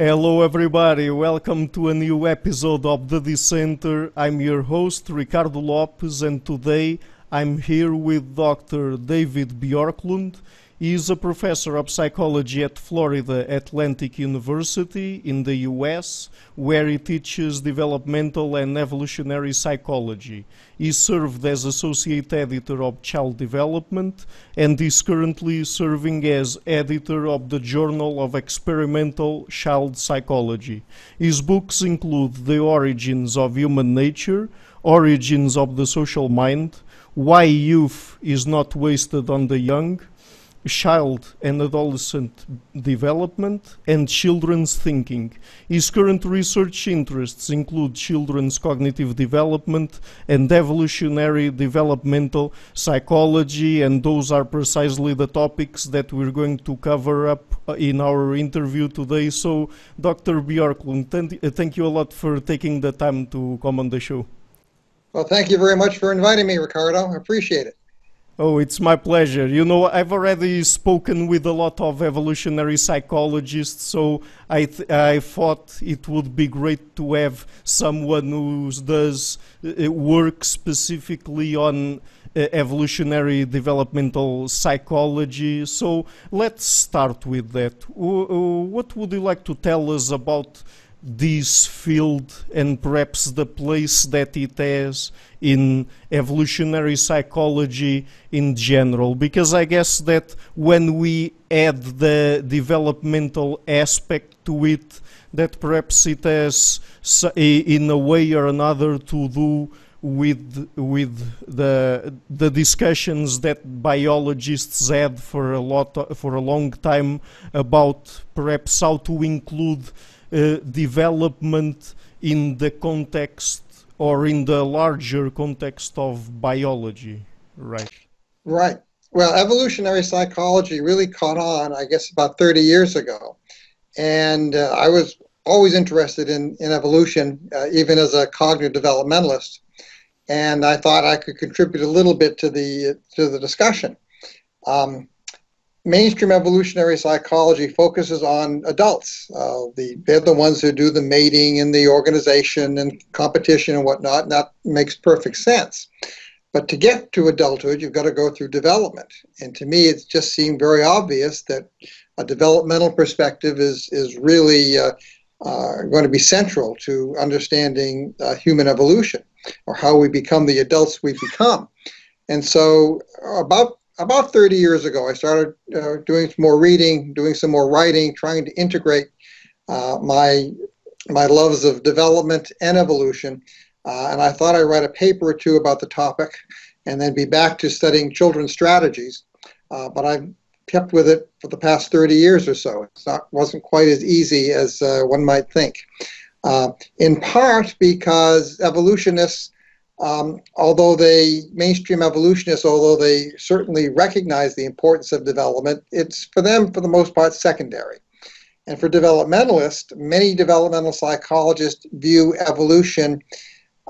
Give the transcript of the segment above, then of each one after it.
Hello, everybody. Welcome to a new episode of The Dissenter. I'm your host, Ricardo Lopes, and today I'm here with Dr. David Bjorklund. He is a professor of psychology at Florida Atlantic University in the US, where he teaches developmental and evolutionary psychology. He served as associate editor of Child Development and is currently serving as editor of the Journal of Experimental Child Psychology. His books include The Origins of Human Nature, Origins of the Social Mind, Why Youth is Not Wasted on the Young, child and adolescent development and children's thinking. His current research interests include children's cognitive development and evolutionary developmental psychology, and those are precisely the topics that we're going to cover up uh, in our interview today. So, Dr. Bjorklund, uh, thank you a lot for taking the time to come on the show. Well, thank you very much for inviting me, Ricardo. I appreciate it. Oh, it's my pleasure. You know, I've already spoken with a lot of evolutionary psychologists, so I, th- I thought it would be great to have someone who does uh, work specifically on uh, evolutionary developmental psychology. So let's start with that. W- what would you like to tell us about this field and perhaps the place that it has in evolutionary psychology in general. Because I guess that when we add the developmental aspect to it that perhaps it has in a way or another to do with with the the discussions that biologists had for a lot for a long time about perhaps how to include development in the context or in the larger context of biology, right? Right. Well, evolutionary psychology really caught on, I guess, about 30 years ago. And uh, I was always interested in, in evolution, uh, even as a cognitive developmentalist. And I thought I could contribute a little bit to the, to the discussion. Um, mainstream evolutionary psychology focuses on adults. Uh, the, they're the ones who do the mating and the organization and competition and whatnot, and that makes perfect sense. But to get to adulthood, you've got to go through development. And to me, it just seemed very obvious that a developmental perspective is, is really uh, uh, going to be central to understanding uh, human evolution or how we become the adults we become. And so, about about 30 years ago, I started uh, doing some more reading, doing some more writing, trying to integrate uh, my my loves of development and evolution. Uh, and I thought I'd write a paper or two about the topic, and then be back to studying children's strategies. Uh, but I've kept with it for the past 30 years or so. It wasn't quite as easy as uh, one might think. Uh, in part because evolutionists um, although they mainstream evolutionists, although they certainly recognize the importance of development, it's for them for the most part secondary. And for developmentalists, many developmental psychologists view evolution,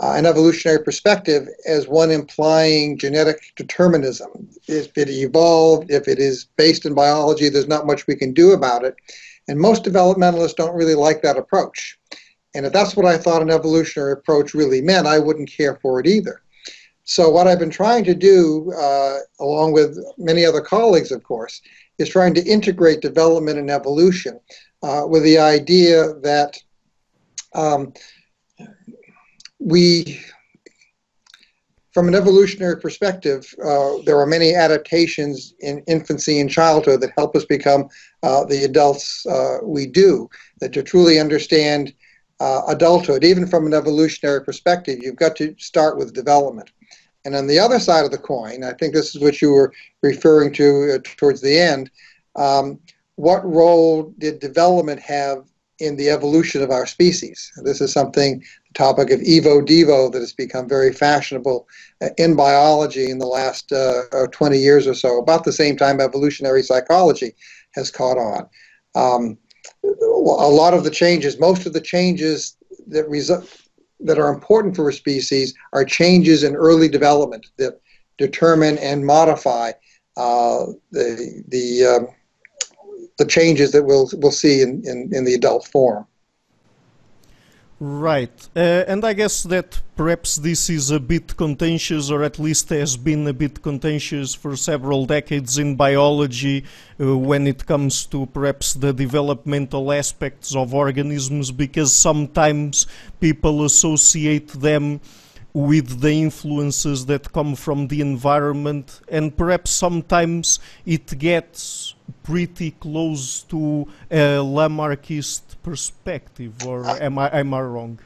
uh, an evolutionary perspective, as one implying genetic determinism. If it evolved, if it is based in biology, there's not much we can do about it. And most developmentalists don't really like that approach. And if that's what I thought an evolutionary approach really meant, I wouldn't care for it either. So, what I've been trying to do, uh, along with many other colleagues, of course, is trying to integrate development and evolution uh, with the idea that um, we, from an evolutionary perspective, uh, there are many adaptations in infancy and childhood that help us become uh, the adults uh, we do. That to truly understand uh, adulthood, even from an evolutionary perspective, you've got to start with development. And on the other side of the coin, I think this is what you were referring to uh, towards the end. Um, what role did development have in the evolution of our species? This is something, the topic of Evo Devo, that has become very fashionable uh, in biology in the last uh, 20 years or so. About the same time, evolutionary psychology has caught on. Um, a lot of the changes, most of the changes that result that are important for a species are changes in early development that determine and modify uh, the the um, the changes that we'll we'll see in, in, in the adult form. Right, uh, and I guess that perhaps this is a bit contentious, or at least has been a bit contentious for several decades in biology uh, when it comes to perhaps the developmental aspects of organisms, because sometimes people associate them with the influences that come from the environment, and perhaps sometimes it gets pretty close to a Lamarckist perspective, or am I am I wrong?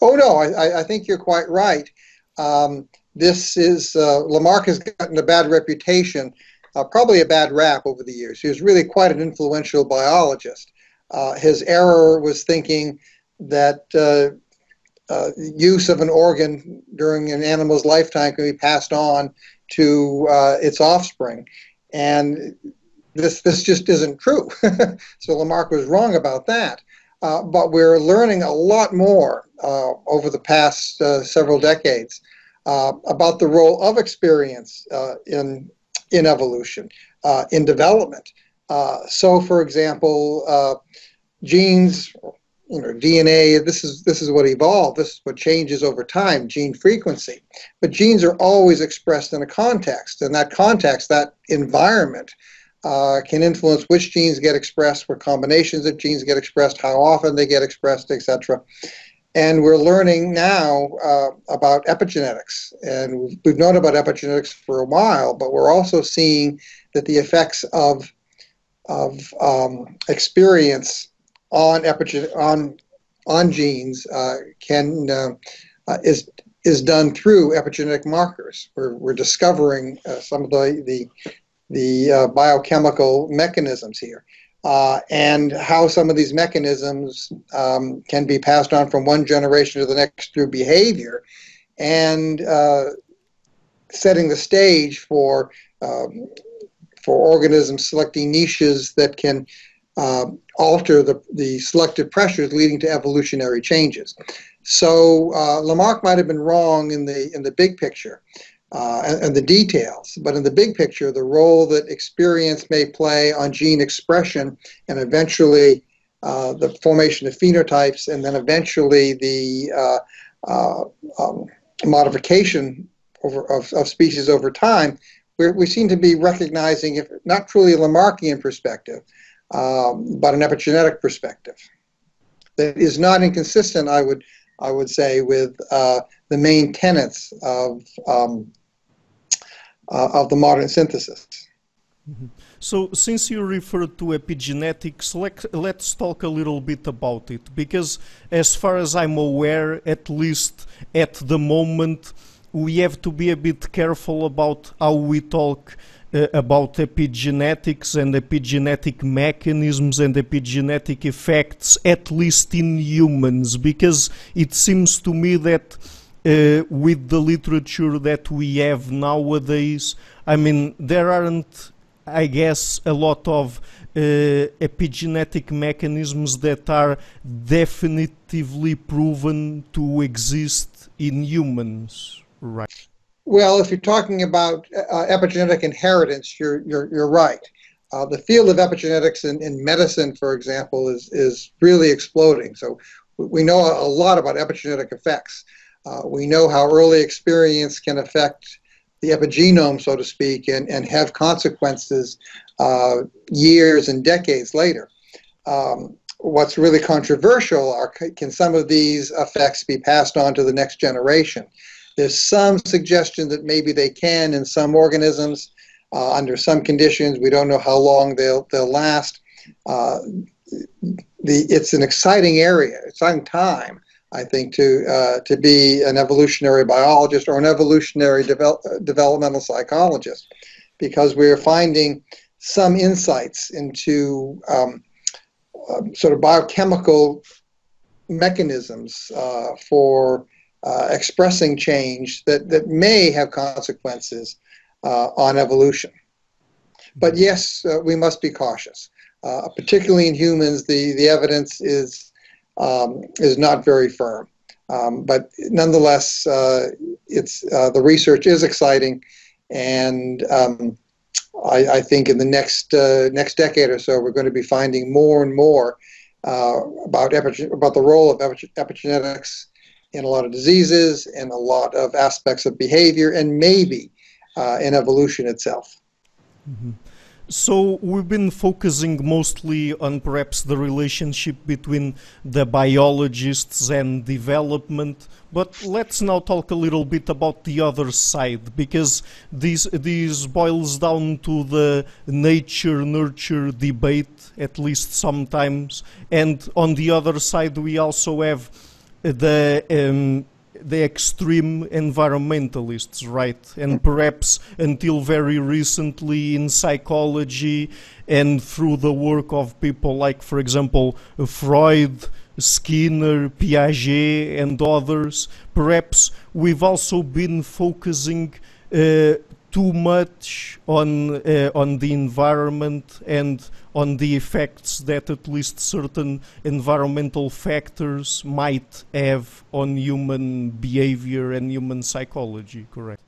Oh no, I, I think you're quite right. Um, this is uh, Lamarck has gotten a bad reputation, uh, probably a bad rap over the years. He was really quite an influential biologist. Uh, his error was thinking that uh, uh, use of an organ during an animal's lifetime can be passed on to uh, its offspring, and this this just isn't true. so Lamarck was wrong about that. Uh, but we're learning a lot more uh, over the past uh, several decades uh, about the role of experience uh, in in evolution, uh, in development. so, for example, genes, you know, DNA. This is this is what evolved. This is what changes over time. Gene frequency, but genes are always expressed in a context, and that context, that environment uh, can influence which genes get expressed, what combinations of genes get expressed, how often they get expressed, etc. And we're learning now uh, about epigenetics. And we've known about epigenetics for a while, but we're also seeing that the effects of, of um, experience on, epigen- on, on genes uh, can, uh, uh, is, is done through epigenetic markers. We're, we're discovering uh, some of the, the the uh, biochemical mechanisms here. Uh, and how some of these mechanisms um, can be passed on from one generation to the next through behavior, and uh, setting the stage for um, for organisms selecting niches that can uh, alter the, the selective pressures leading to evolutionary changes. So uh, Lamarck might have been wrong in the in the big picture, uh, and, and, the details. But in the big picture, the role that experience may play on gene expression and eventually uh, the formation of phenotypes and then eventually the uh, uh um, modification over, of, of, species over time, we seem to be recognizing, if not truly a Lamarckian perspective, um, but an epigenetic perspective that is not inconsistent, I would, I would say, with uh, the main tenets of um, uh, of the modern synthesis. Mm-hmm. So, since you referred to epigenetics, let, let's talk a little bit about it. Because, as far as I'm aware, at least at the moment, we have to be a bit careful about how we talk uh, about epigenetics and epigenetic mechanisms and epigenetic effects, at least in humans. Because it seems to me that uh, with the literature that we have nowadays, I mean, there aren't, I guess, a lot of uh, epigenetic mechanisms that are definitively proven to exist in humans, right? Well, if you're talking about uh, epigenetic inheritance, you're, you're, you're right. Uh, the field of epigenetics in, in medicine, for example, is, is really exploding. So we know a lot about epigenetic effects. Uh, we know how early experience can affect the epigenome, so to speak, and, and have consequences uh, years and decades later. Um, what's really controversial are can some of these effects be passed on to the next generation? There's some suggestion that maybe they can in some organisms uh, under some conditions. We don't know how long they'll, they'll last. Uh, the, it's an exciting area, exciting time I think, to uh, to be an evolutionary biologist or an evolutionary devel- developmental psychologist, because we're finding some insights into um, uh, sort of biochemical mechanisms uh, for uh, expressing change that, that may have consequences uh, on evolution. But yes, uh, we must be cautious. particularly in humans, the, the evidence is um, is not very firm. Um, but nonetheless, uh, it's uh, the research is exciting, and um, I, I, think in the next uh, next decade or so, we're going to be finding more and more uh, about epigen- about the role of epigenetics in a lot of diseases, in a lot of aspects of behavior, and maybe uh, in evolution itself. Mm-hmm. So we've been focusing mostly on perhaps the relationship between the biologists and development, but let's now talk a little bit about the other side because this this boils down to the nature nurture debate at least sometimes, and on the other side we also have the um, the extreme environmentalists, right? And perhaps until very recently in psychology and through the work of people like, for example, Freud, Skinner, Piaget, and others, perhaps we've also been focusing uh, too much on uh, on the environment and on the effects that at least certain environmental factors might have on human behavior and human psychology. Correct?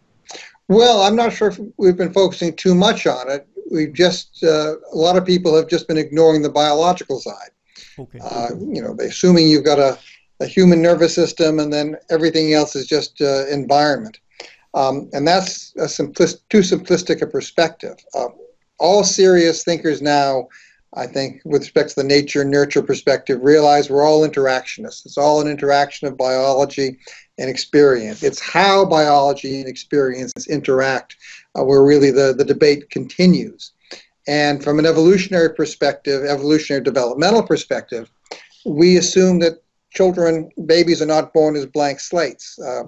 Well, I'm not sure if we've been focusing too much on it. We've just uh, a lot of people have just been ignoring the biological side. Okay. Uh, you know, assuming you've got a, a human nervous system and then everything else is just uh, environment. Um, and that's a simplist, too simplistic a perspective. Uh, all serious thinkers now, I think, with respect to the nature nurture perspective, realize we're all interactionists. It's all an interaction of biology and experience. It's how biology and experience interact uh, where really the, the debate continues. And from an evolutionary perspective, evolutionary developmental perspective, we assume that children, babies are not born as blank slates. Uh,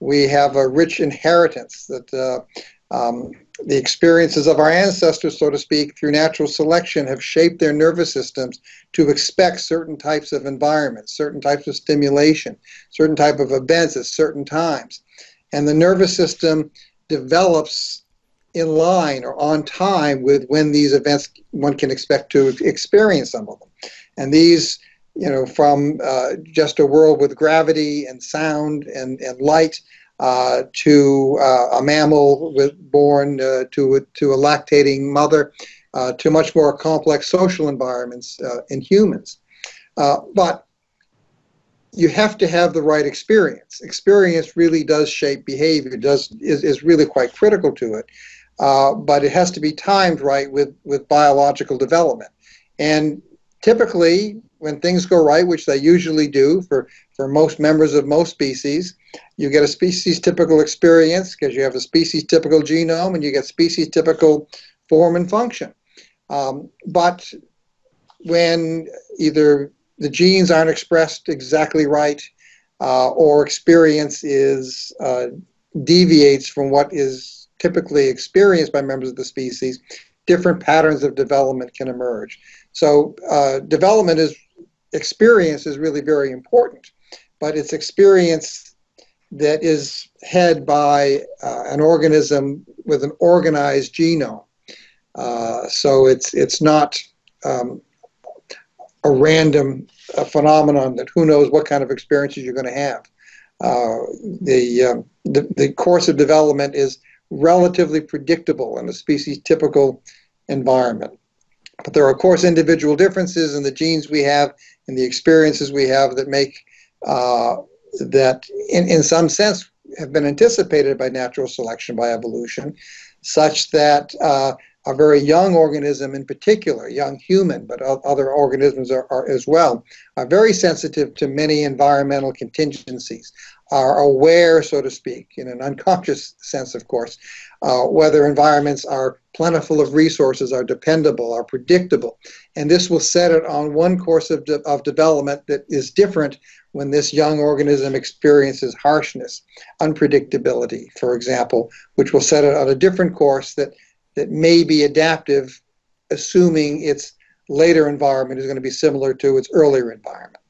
we have a rich inheritance that uh, um, the experiences of our ancestors, so to speak, through natural selection have shaped their nervous systems to expect certain types of environments, certain types of stimulation, certain type of events at certain times. And the nervous system develops in line or on time with when these events one can expect to experience some of them. And these you know, from uh, just a world with gravity and sound and, and light uh, to uh, a mammal with, born uh, to, to a lactating mother uh, to much more complex social environments uh, in humans. but you have to have the right experience. Experience really does shape behavior, does is, is really quite critical to it. but it has to be timed right with, with biological development. And typically, when things go right, which they usually do for, for most members of most species, you get a species typical experience because you have a species typical genome and you get species typical form and function. Um, but when either the genes aren't expressed exactly right uh, or experience is uh, deviates from what is typically experienced by members of the species, different patterns of development can emerge. So uh, development is experience is really very important, but it's experience that is head by uh, an organism with an organized genome. Uh, so it's it's not um, a random uh, phenomenon that who knows what kind of experiences you're going to have. Uh, the, um, the the course of development is relatively predictable in a species typical environment. But there are, of course, individual differences in the genes we have and the experiences we have that make uh, that, in, in some sense, have been anticipated by natural selection, by evolution, such that uh, a very young organism in particular, young human, but other organisms are, are, as well, are very sensitive to many environmental contingencies, are aware, so to speak, in an unconscious sense, of course, uh, whether environments are plentiful of resources, are dependable, are predictable. And this will set it on one course of, de- of development that is different when this young organism experiences harshness, unpredictability, for example, which will set it on a different course that, that may be adaptive, assuming its later environment is going to be similar to its earlier environment.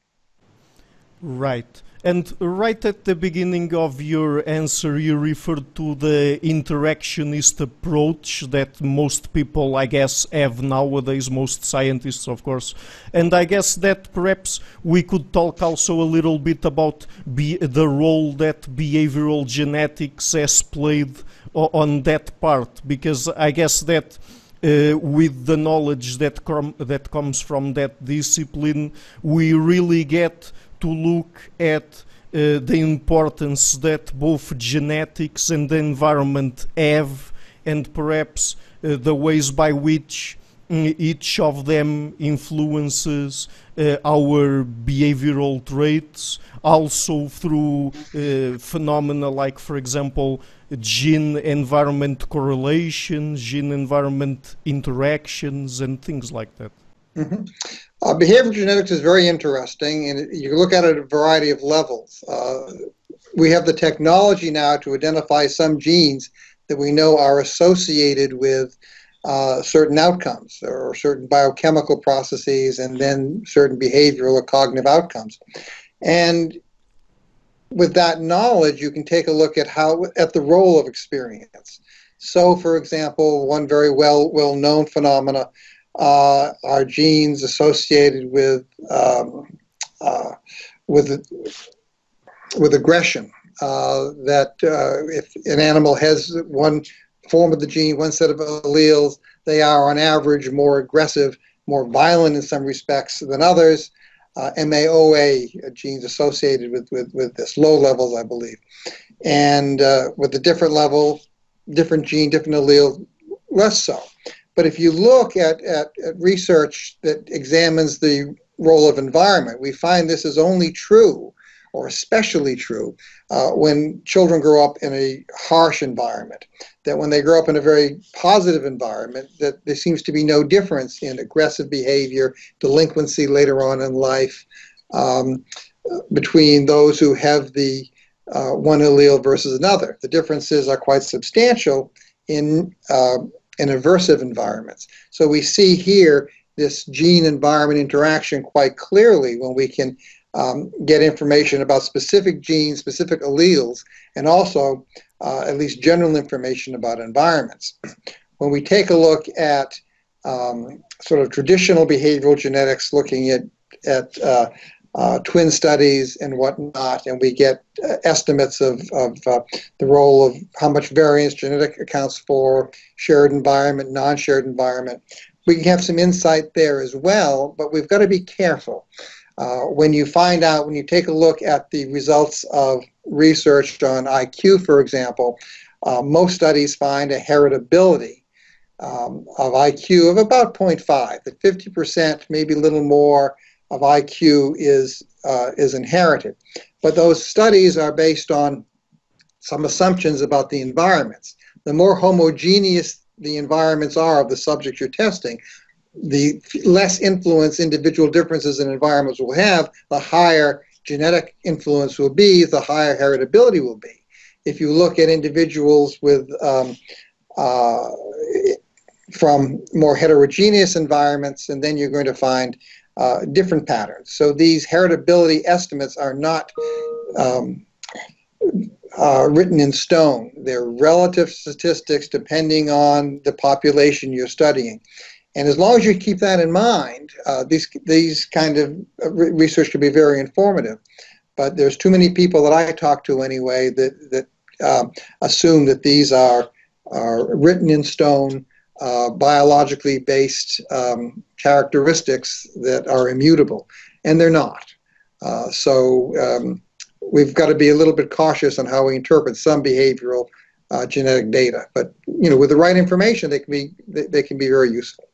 Right. And right at the beginning of your answer, you referred to the interactionist approach that most people, I guess, have nowadays, most scientists, of course. And I guess that perhaps we could talk also a little bit about the role that behavioral genetics has played on that part, because I guess that. Uh, with the knowledge that com that comes from that discipline, we really get to look at uh, the importance that both genetics and the environment have, and perhaps uh, the ways by which mm, each of them influences uh, our behavioral traits, also through uh, phenomena like, for example, gene environment correlations, gene environment interactions, and things like that. Mm-hmm. Uh, behavioral genetics is very interesting, and you look at it at a variety of levels. Uh, we have the technology now to identify some genes that we know are associated with uh, certain outcomes or certain biochemical processes, and then certain behavioral or cognitive outcomes. And with that knowledge, you can take a look at how at the role of experience. So, for example, one very well well known phenomena uh, are genes associated with um, uh, with with aggression. Uh, that uh, if an animal has one form of the gene, one set of alleles, they are on average more aggressive, more violent in some respects than others. Uh, MAOA genes associated with, with, with this, low levels, I believe. And uh, with a different level, different gene, different allele, less so. But if you look at, at, at research that examines the role of environment, we find this is only true or especially true uh, when children grow up in a harsh environment. That when they grow up in a very positive environment, that there seems to be no difference in aggressive behavior, delinquency later on in life, um, between those who have the uh, one allele versus another. The differences are quite substantial in uh, in aversive environments. So we see here this gene environment interaction quite clearly when we can um, get information about specific genes, specific alleles, and also uh, at least general information about environments. When we take a look at um, sort of traditional behavioral genetics, looking at, at uh, uh, twin studies and whatnot, and we get uh, estimates of, of uh, the role of how much variance genetic accounts for, shared environment, non shared environment. We can have some insight there as well, but we've got to be careful. Uh, when you find out, when you take a look at the results of research on IQ, for example, uh, most studies find a heritability um, of IQ of about 0.5, that 50%, maybe a little more, of IQ is uh, is inherited. But those studies are based on some assumptions about the environments. The more homogeneous the environments are of the subject you're testing, the less influence individual differences in environments will have, the higher genetic influence will be, the higher heritability will be. If you look at individuals with um, uh, from more heterogeneous environments, and then you're going to find uh, different patterns. So these heritability estimates are not um, uh, written in stone. They're relative statistics depending on the population you're studying. And as long as you keep that in mind, uh, these these kind of uh, research can be very informative. But there's too many people that I talk to anyway that that um, assume that these are are written in stone uh, biologically based um, characteristics that are immutable, and they're not. Uh, so um, we've got to be a little bit cautious on how we interpret some behavioral uh, genetic data. But you know, with the right information, they can be they, they can be very useful.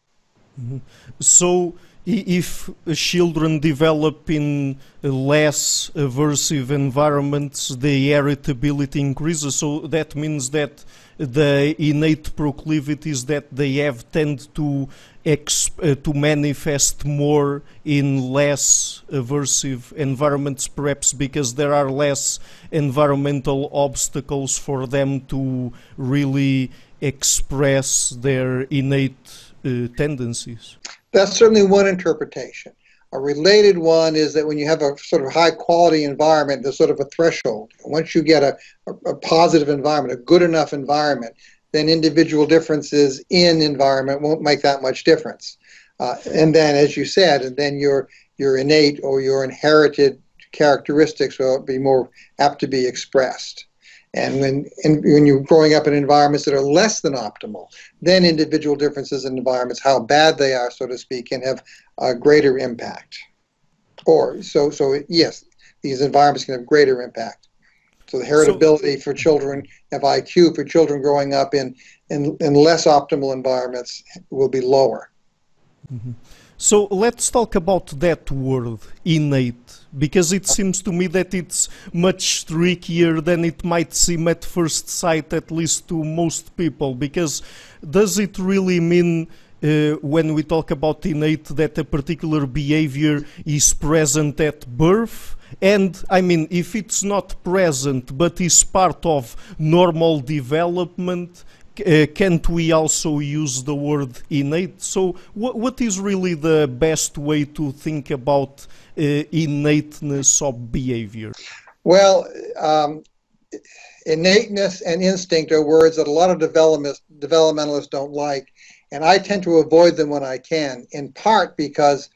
Mm-hmm. So if children develop in less aversive environments, the heritability increases. So that means that the innate proclivities that they have tend to uh, to manifest more in less aversive environments, perhaps because there are less environmental obstacles for them to really express their innate uh, tendencies. That's certainly one interpretation. A related one is that when you have a sort of high quality environment, there's sort of a threshold. Once you get a, a, a positive environment, a good enough environment, then individual differences in environment won't make that much difference. Uh, and then, as you said, and then your your innate or your inherited characteristics will be more apt to be expressed. And when, when you're growing up in environments that are less than optimal, then individual differences in environments, how bad they are, so to speak, can have a greater impact. Or so, so yes, these environments can have greater impact. So the heritability so, for children have IQ for children growing up in, in, in less optimal environments will be lower. Mm-hmm. So let's talk about that word, innate, because it seems to me that it's much trickier than it might seem at first sight, at least to most people. Because does it really mean uh, when we talk about innate that a particular behavior is present at birth? And I mean, if it's not present but is part of normal development, uh, can't we also use the word innate? So, wh what is really the best way to think about uh, innateness of behavior? Well, um, innateness and instinct are words that a lot of developmentalists don't like, and I tend to avoid them when I can, in part because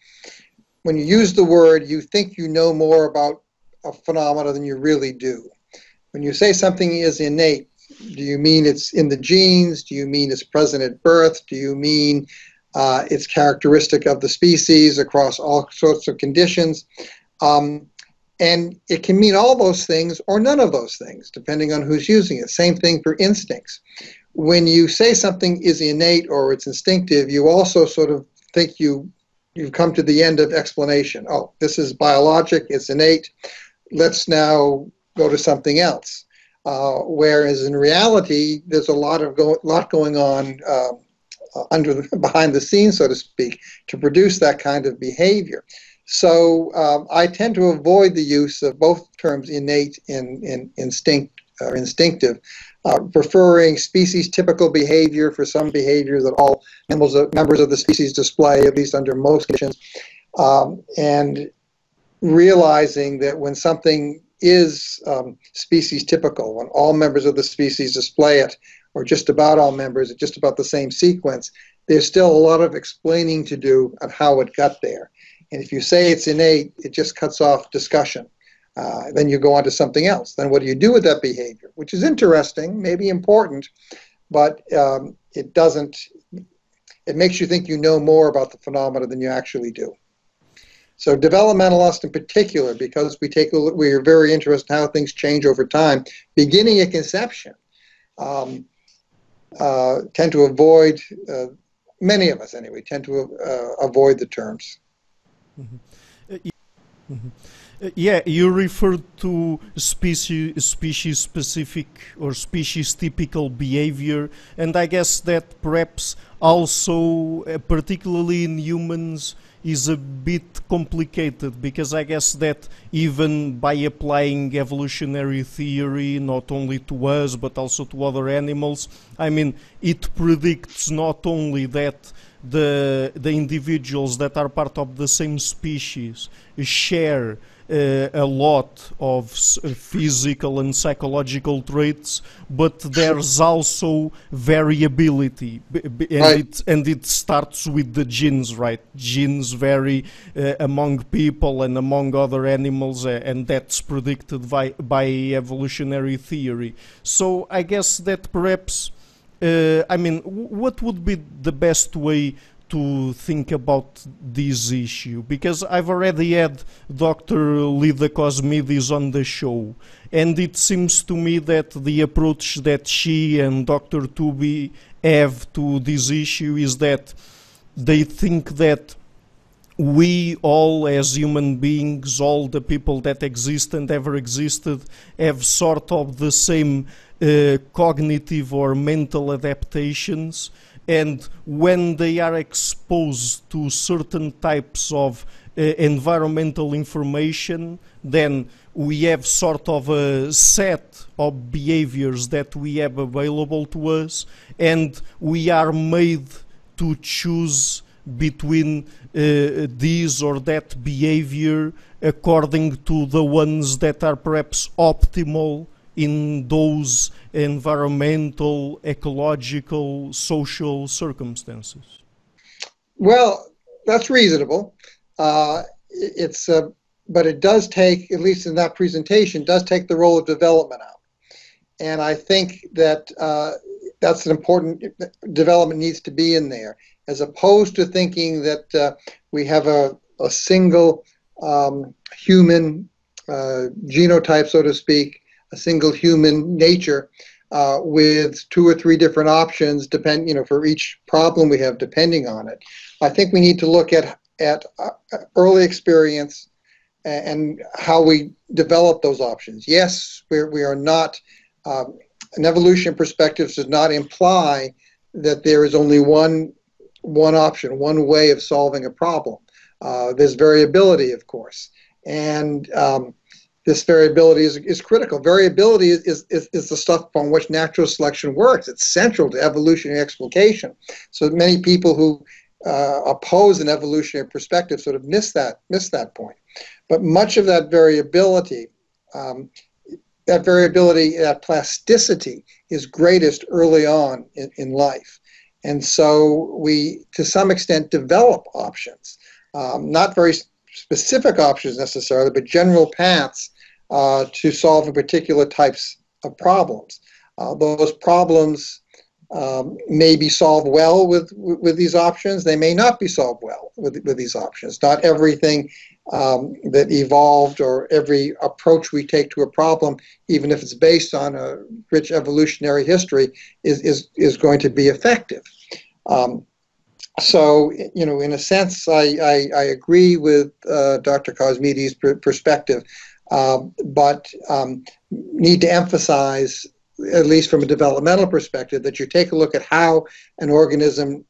when you use the word, you think you know more about a phenomena than you really do. When you say something is innate, do you mean it's in the genes? Do you mean it's present at birth? Do you mean uh, it's characteristic of the species across all sorts of conditions? Um, and it can mean all those things or none of those things, depending on who's using it. Same thing for instincts. When you say something is innate or it's instinctive, you also sort of think you you've come to the end of explanation. Oh, this is biologic, it's innate. Let's now go to something else. Uh, whereas in reality, there's a lot of go- lot going on uh, under the, behind the scenes, so to speak, to produce that kind of behavior. So um, I tend to avoid the use of both terms innate and, and instinct or instinctive, uh, preferring species typical behavior for some behavior that all members of, members of the species display, at least under most conditions, um, and realizing that when something is um, species typical. When all members of the species display it, or just about all members, at just about the same sequence, there's still a lot of explaining to do on how it got there. And if you say it's innate, it just cuts off discussion. Uh, then you go on to something else. Then what do you do with that behavior? Which is interesting, maybe important, but um, it doesn't. It makes you think you know more about the phenomena than you actually do. So developmentalists in particular, because we take a look, we are very interested in how things change over time, beginning at conception, um, uh, tend to avoid, uh, many of us anyway, tend to uh, avoid the terms. Mm-hmm. Mm-hmm. Yeah, you referred to species, species specific or species typical behavior, and I guess that perhaps also, uh, particularly in humans, is a bit complicated because I guess that even by applying evolutionary theory not only to us but also to other animals, I mean, it predicts not only that the the individuals that are part of the same species share uh, a lot of uh, physical and psychological traits, but there's also variability, and right. it and it starts with the genes, right? Genes vary uh, among people and among other animals, uh, and that's predicted by by evolutionary theory. So I guess that perhaps. Uh, I mean, what would be the best way to think about this issue because I've already had Dr. Leda Cosmides on the show, and it seems to me that the approach that she and Dr. Tooby have to this issue is that they think that we all as human beings, all the people that exist and ever existed, have sort of the same uh, cognitive or mental adaptations and when they are exposed to certain types of uh, environmental information, then we have sort of a set of behaviors that we have available to us, and we are made to choose between uh, this or that behavior according to the ones that are perhaps optimal in those environmental, ecological, social circumstances? Well, that's reasonable. Uh, it's, uh, but it does take, at least in that presentation, does take the role of development out. And I think that uh, that's an important development needs to be in there, as opposed to thinking that uh, we have a, a single um, human uh, genotype, so to speak, a single human nature uh, with two or three different options, depend you know for each problem we have depending on it. I think we need to look at at uh, early experience and how we develop those options. Yes, we're, we are not um, an evolution perspective does not imply that there is only one one option, one way of solving a problem. Uh, there's variability, of course, and um, this variability is, is critical. Variability is, is, is the stuff upon which natural selection works. It's central to evolutionary explication. So many people who uh, oppose an evolutionary perspective sort of miss that miss that point. But much of that variability, um, that variability, that plasticity, is greatest early on in, in life, and so we, to some extent, develop options, um, not very specific options necessarily, but general paths uh, to solving particular types of problems. Uh, those problems um, may be solved well with, with these options. They may not be solved well with, with these options. Not everything um, that evolved or every approach we take to a problem, even if it's based on a rich evolutionary history, is, is, is going to be effective. Um, so, you know, in a sense, I, I, I agree with uh, Dr. Cosmides' perspective um, but um, need to emphasize, at least from a developmental perspective, that you take a look at how an organism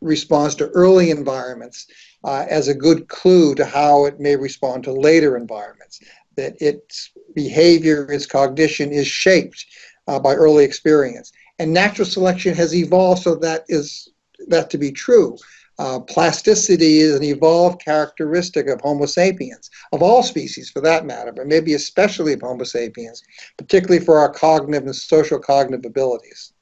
responds to early environments uh, as a good clue to how it may respond to later environments. That its behavior, its cognition is shaped uh, by early experience. And natural selection has evolved so that is that to be true. Uh, plasticity is an evolved characteristic of Homo sapiens, of all species for that matter, but maybe especially of Homo sapiens, particularly for our cognitive and social cognitive abilities.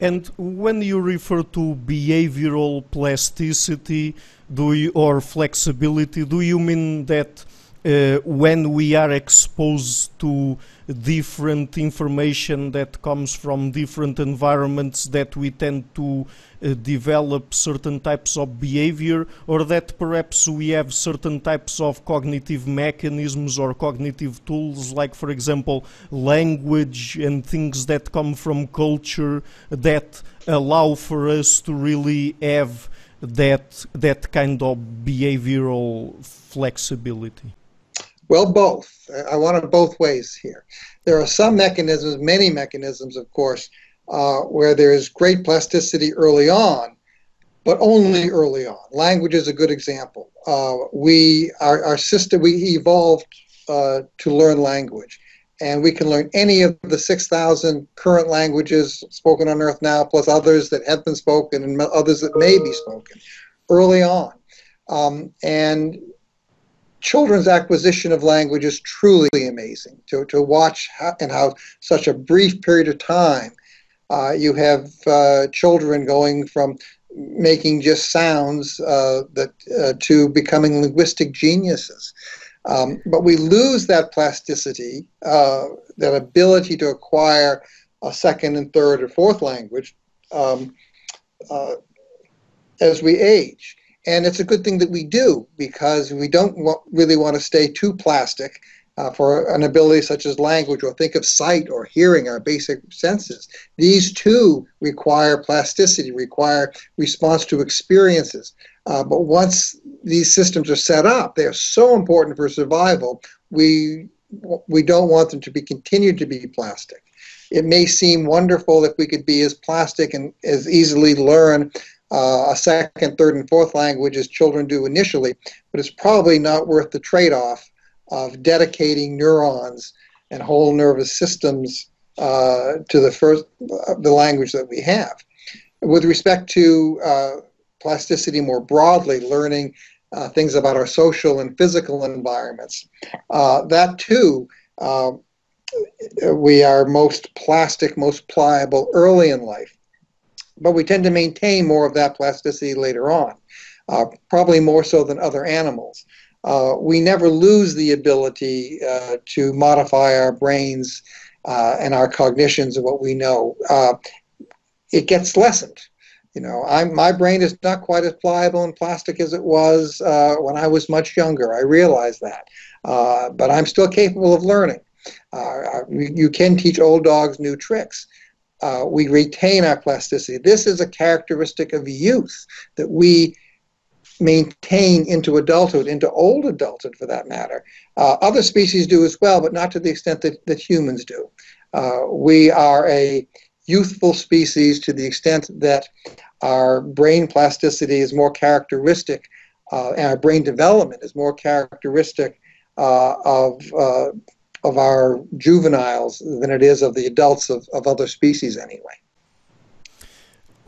And when you refer to behavioral plasticity do you, or flexibility, do you mean that uh, when we are exposed to different information that comes from different environments that we tend to uh, develop certain types of behavior or that perhaps we have certain types of cognitive mechanisms or cognitive tools like for example language and things that come from culture that allow for us to really have that that kind of behavioral flexibility well, both. I want it both ways here. There are some mechanisms, many mechanisms, of course, uh, where there is great plasticity early on, but only early on. Language is a good example. Uh, we, our, our system, we evolved uh, to learn language, and we can learn any of the 6,000 current languages spoken on Earth now, plus others that have been spoken and others that may be spoken early on. Um, and children's acquisition of language is truly amazing to, to watch how, and how such a brief period of time uh, you have uh, children going from making just sounds uh, that uh, to becoming linguistic geniuses. Um, but we lose that plasticity, uh, that ability to acquire a second and third or fourth language um, uh, as we age. And it's a good thing that we do because we don't want, really want to stay too plastic uh, for an ability such as language or think of sight or hearing, our basic senses. These too require plasticity, require response to experiences. Uh, but once these systems are set up, they are so important for survival. We we don't want them to be continued to be plastic. It may seem wonderful if we could be as plastic and as easily learn uh, a second, third, and fourth language as children do initially, but it's probably not worth the trade off of dedicating neurons and whole nervous systems uh, to the first uh, the language that we have. With respect to uh, plasticity more broadly, learning uh, things about our social and physical environments. Uh, that too, we are most plastic, most pliable early in life, but we tend to maintain more of that plasticity later on, uh, probably more so than other animals. Uh, we never lose the ability uh, to modify our brains and our cognitions of what we know. it gets lessened you know, I'm, my brain is not quite as pliable and plastic as it was uh, when I was much younger. I realize that. Uh, but I'm still capable of learning. Uh, you can teach old dogs new tricks. Uh, we retain our plasticity. This is a characteristic of youth that we maintain into adulthood, into old adulthood for that matter. Uh, other species do as well, but not to the extent that, that humans do. Uh, we are a youthful species to the extent that our brain plasticity is more characteristic, uh, and our brain development is more characteristic uh, of of our juveniles than it is of the adults of, of other species anyway.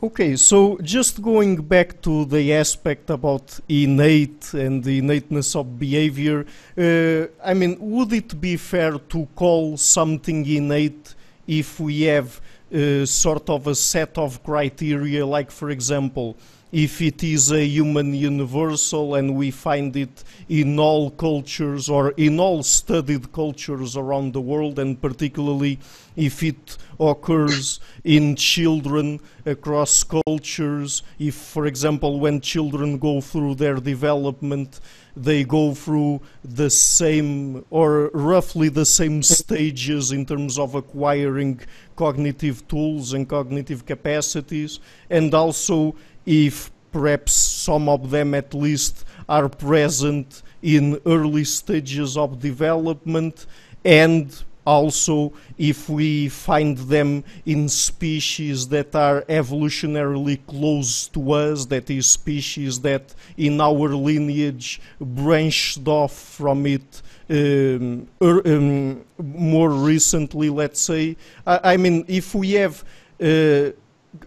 Okay, so just going back to the aspect about innate and the innateness of behavior, uh, I mean, would it be fair to call something innate if we have uh, sort of a set of criteria, like for example, if it is a human universal and we find it in all cultures or in all studied cultures around the world, and particularly if it occurs in children across cultures, if, for example, when children go through their development, they go through the same or roughly the same stages in terms of acquiring cognitive tools and cognitive capacities, and also if perhaps some of them at least are present in early stages of development and also if we find them in species that are evolutionarily close to us, that is, species that in our lineage branched off from it um, er, um, more recently, let's say. I, I, mean, if we have uh,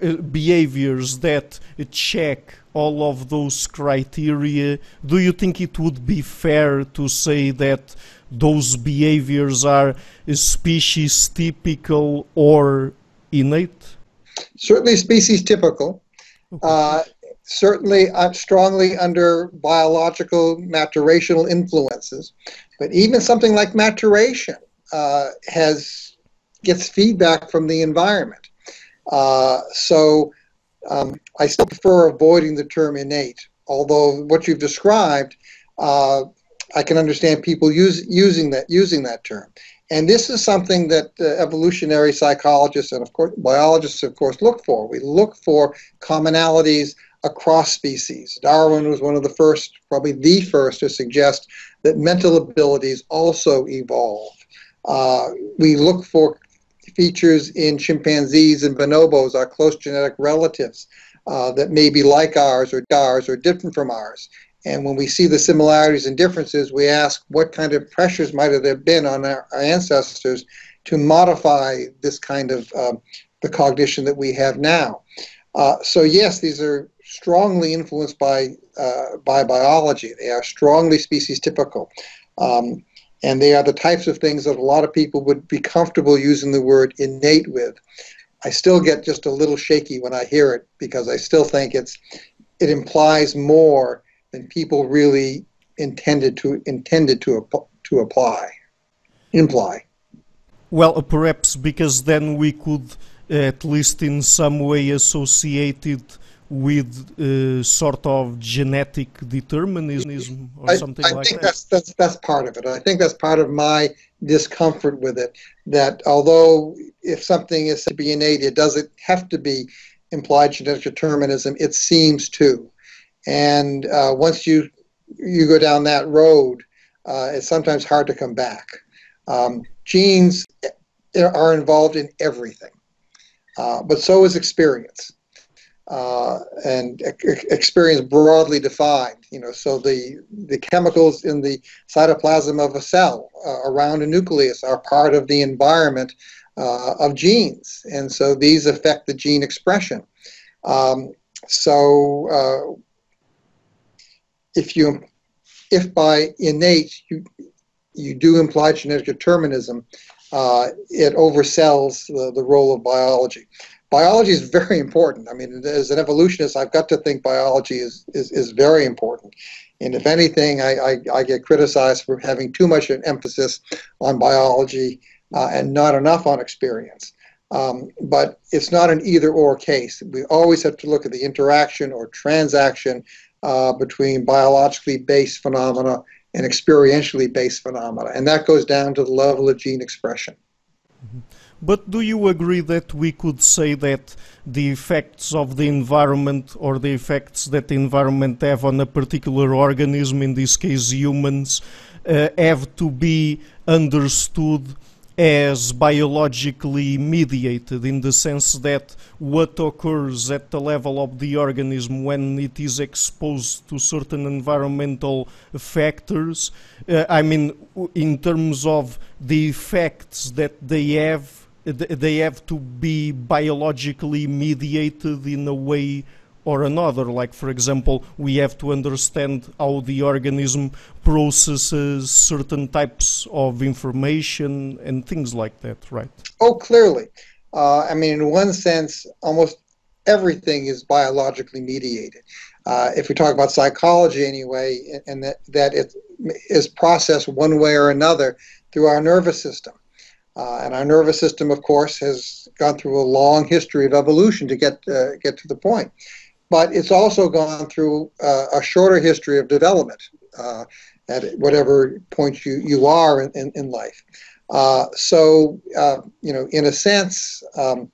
uh behaviors that check all of those criteria, do you think it would be fair to say that those behaviors are species typical or innate? Certainly species typical. Okay. Uh, certainly uh, strongly under biological maturational influences. But even something like maturation uh, has gets feedback from the environment. Uh, so um, I still prefer avoiding the term innate, although what you've described uh, I can understand people use, using that using that term. And this is something that uh, evolutionary psychologists and of course biologists of course look for. We look for commonalities across species. Darwin was one of the first, probably the first, to suggest that mental abilities also evolve. Uh, we look for features in chimpanzees and bonobos, our close genetic relatives, uh, that may be like ours or ours or different from ours. And when we see the similarities and differences, we ask what kind of pressures might have there been on our, our ancestors to modify this kind of um, the cognition that we have now. Uh, so yes, these are strongly influenced by uh, by biology. They are strongly species typical, um, and they are the types of things that a lot of people would be comfortable using the word innate with. I still get just a little shaky when I hear it because I still think it's it implies more than people really intended to intended to to apply imply. Well, perhaps because then we could, at least in some way, associate it with uh, sort of genetic determinism or I, something I like think that. That's, that's that's part of it. I think that's part of my discomfort with it. That although if something is to be innate, it doesn't have to be implied genetic determinism. It seems to. And uh, once you you go down that road, uh, it's sometimes hard to come back. Um, genes are involved in everything, uh, but so is experience. Uh, and experience broadly defined. You know, so the the chemicals in the cytoplasm of a cell uh, around a nucleus are part of the environment uh, of genes, and so these affect the gene expression. Um, so uh, if you if by innate you you do imply genetic determinism, uh, it oversells the, the role of biology. Biology is very important. I mean, as an evolutionist, I've got to think biology is, is, is very important. And if anything, I, I, I get criticized for having too much an emphasis on biology uh, and not enough on experience. Um, but it's not an either or case. We always have to look at the interaction or transaction uh, between biologically based phenomena and experientially based phenomena. And that goes down to the level of gene expression. Mm-hmm. But do you agree that we could say that the effects of the environment or the effects that the environment have on a particular organism, in this case humans, uh, have to be understood as biologically mediated in the sense that what occurs at the level of the organism when it is exposed to certain environmental factors, uh, I mean, in terms of the effects that they have, they have to be biologically mediated in a way or another. Like, for example, we have to understand how the organism processes certain types of information and things like that, right? Oh, clearly. Uh, I mean, in one sense, almost everything is biologically mediated. Uh, if we talk about psychology anyway, and that, that it is processed one way or another through our nervous system. Uh, and our nervous system, of course, has gone through a long history of evolution to get uh, get to the point but it's also gone through uh, a shorter history of development uh, at whatever point you, you are in, in, in life. Uh, so, uh, you know, in a sense, um,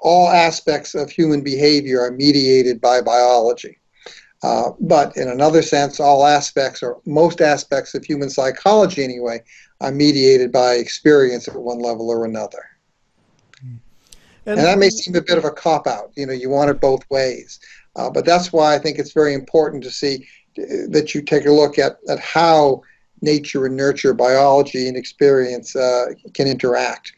all aspects of human behavior are mediated by biology. Uh, but in another sense, all aspects, or most aspects of human psychology anyway, are mediated by experience at one level or another. And, and that may seem a bit of a cop out. You know, you want it both ways. Uh, but that's why I think it's very important to see uh, that you take a look at, at how nature and nurture, biology and experience uh, can interact.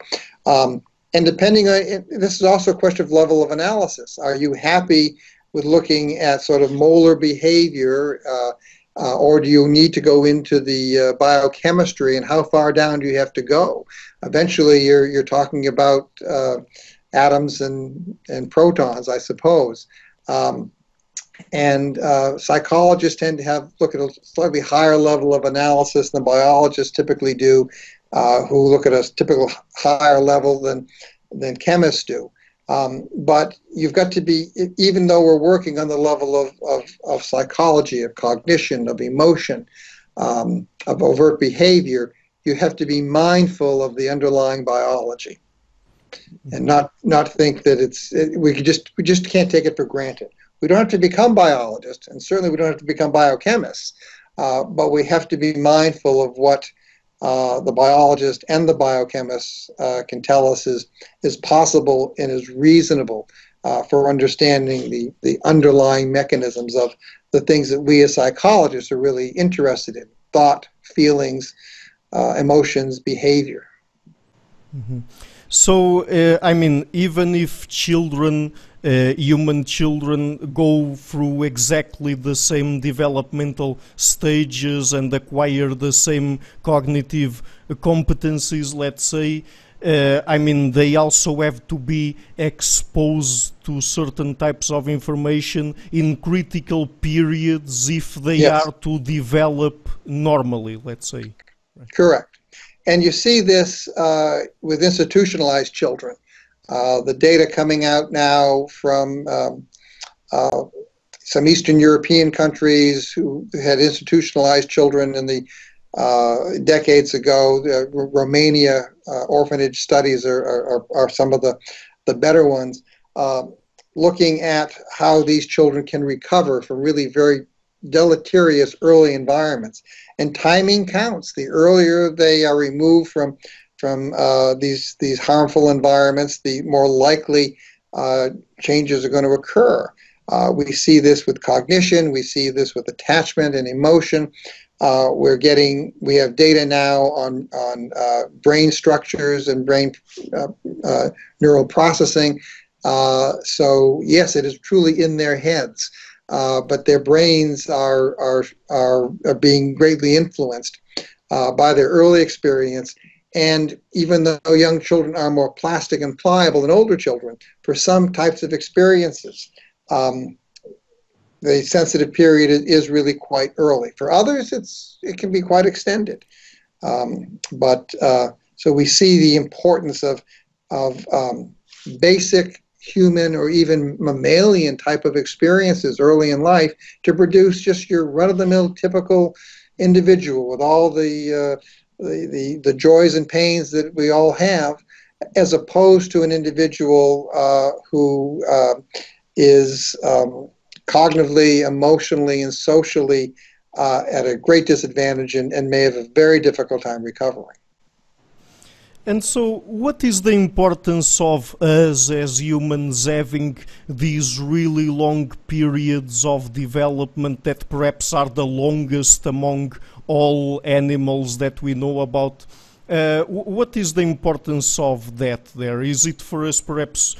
Um, and depending on this is also a question of level of analysis. Are you happy with looking at sort of molar behavior, uh, uh, or do you need to go into the uh, biochemistry and how far down do you have to go? Eventually, you're you're talking about atoms and and protons, I suppose. Um, and uh, psychologists tend to have look at a slightly higher level of analysis than biologists typically do, uh, who look at a typical higher level than than chemists do. Um, but you've got to be, even though we're working on the level of, of, of psychology, of cognition, of emotion, um, of overt behavior, you have to be mindful of the underlying biology and not not think that it's it, we just we just can't take it for granted. We don't have to become biologists, and certainly we don't have to become biochemists, uh, but we have to be mindful of what uh, the biologist and the biochemist uh, can tell us is is possible and is reasonable uh, for understanding the the underlying mechanisms of the things that we as psychologists are really interested in: thought, feelings, uh, emotions, behavior. Mm-hmm. So, uh, I mean, even if children, human children, go through exactly the same developmental stages and acquire the same cognitive competencies, let's say, uh, I mean, they also have to be exposed to certain types of information in critical periods if they yes. are to develop normally, let's say. Correct. And you see this uh, with institutionalized children. Uh, the data coming out now from um, uh, some Eastern European countries who had institutionalized children in the uh, decades ago. the Romania uh, orphanage studies are, are, are, some of the, the better ones. Um, looking at how these children can recover from really very deleterious early environments. And timing counts. The earlier they are removed from from uh, these these harmful environments, the more likely uh, changes are going to occur. Uh, we see this with cognition. We see this with attachment and emotion. Uh, we're getting we have data now on on uh, brain structures and brain uh, neural processing so yes, it is truly in their heads, but their brains are are are, are being greatly influenced by their early experience. And even though young children are more plastic and pliable than older children, for some types of experiences, um, the sensitive period is really quite early. For others, it's it can be quite extended. Um, but uh, so we see the importance of of um, basic human or even mammalian type of experiences early in life to produce just your run-of-the-mill typical individual with all the, uh, the, the the joys and pains that we all have, as opposed to an individual uh, who uh, is um, cognitively, emotionally, and socially uh, at a great disadvantage and, and may have a very difficult time recovering. And so, what is the importance of us as humans having these really long periods of development that perhaps are the longest among all animals that we know about? Uh, what is the importance of that there? Is it for us perhaps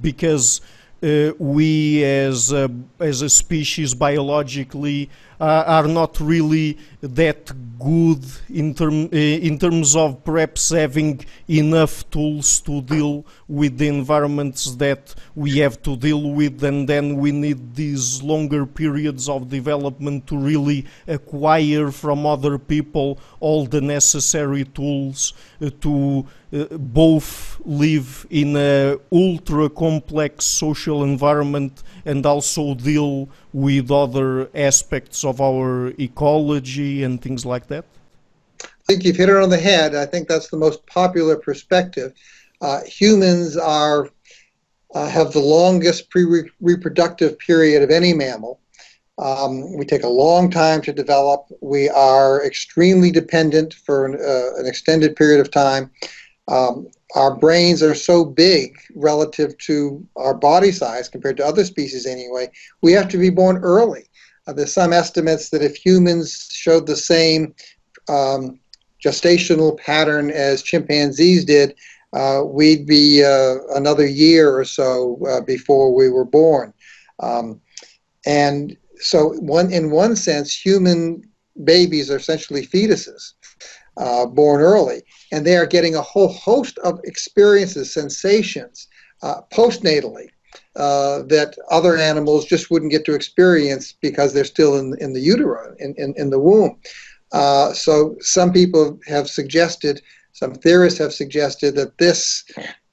because uh, we as a, as a species biologically uh, are not really that good in, term, uh, in terms of perhaps having enough tools to deal with the environments that we have to deal with and then we need these longer periods of development to really acquire from other people all the necessary tools uh, to uh, both live in a ultra complex social environment and also deal with other aspects of our ecology and things like that? I think you've hit it on the head. I think that's the most popular perspective. Uh, humans are uh, have the longest pre-reproductive period of any mammal. Um, we take a long time to develop. We are extremely dependent for an, uh, an extended period of time. Um, our brains are so big relative to our body size compared to other species anyway, we have to be born early. Uh, there's some estimates that if humans showed the same um, gestational pattern as chimpanzees did, uh, we'd be uh, another year or so uh, before we were born. Um, and so, one in one sense, human babies are essentially fetuses uh, born early, and they are getting a whole host of experiences, sensations uh, postnatally uh, that other animals just wouldn't get to experience because they're still in, in the utero, in, in, in the womb. Uh, so some people have suggested, some theorists have suggested that this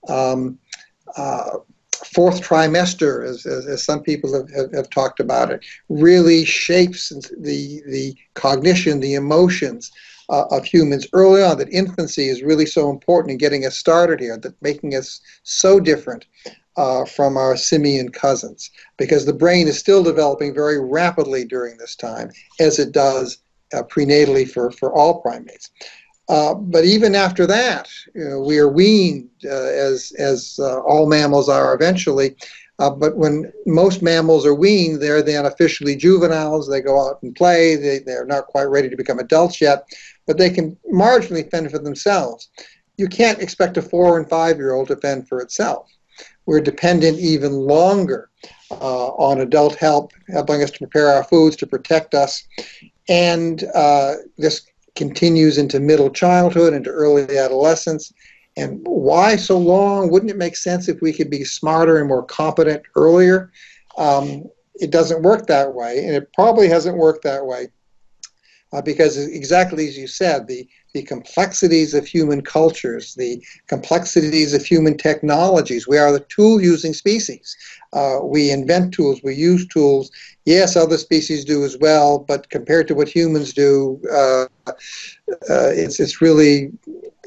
um, uh, fourth trimester, as, as, as, some people have, have, have, talked about it, really shapes the, the cognition, the emotions, uh, of humans early on that infancy is really so important in getting us started here, that making us so different uh, from our simian cousins, because the brain is still developing very rapidly during this time, as it does uh, prenatally for, for all primates. Uh, but even after that, you know, we are weaned, uh, as, as uh, all mammals are eventually, uh, but when most mammals are weaned, they're then officially juveniles. They go out and play. They, they're not quite ready to become adults yet, but they can marginally fend for themselves. You can't expect a four and five year old to fend for itself. We're dependent even longer uh, on adult help, helping us to prepare our foods, to protect us. And uh, this continues into middle childhood, into early adolescence. And why so long? Wouldn't it make sense if we could be smarter and more competent earlier? Um, it doesn't work that way, and it probably hasn't worked that way uh, because, exactly as you said, the, the complexities of human cultures, the complexities of human technologies, we are the tool using species. Uh, we invent tools, we use tools. Yes, other species do as well, but compared to what humans do, uh, uh it's, it's really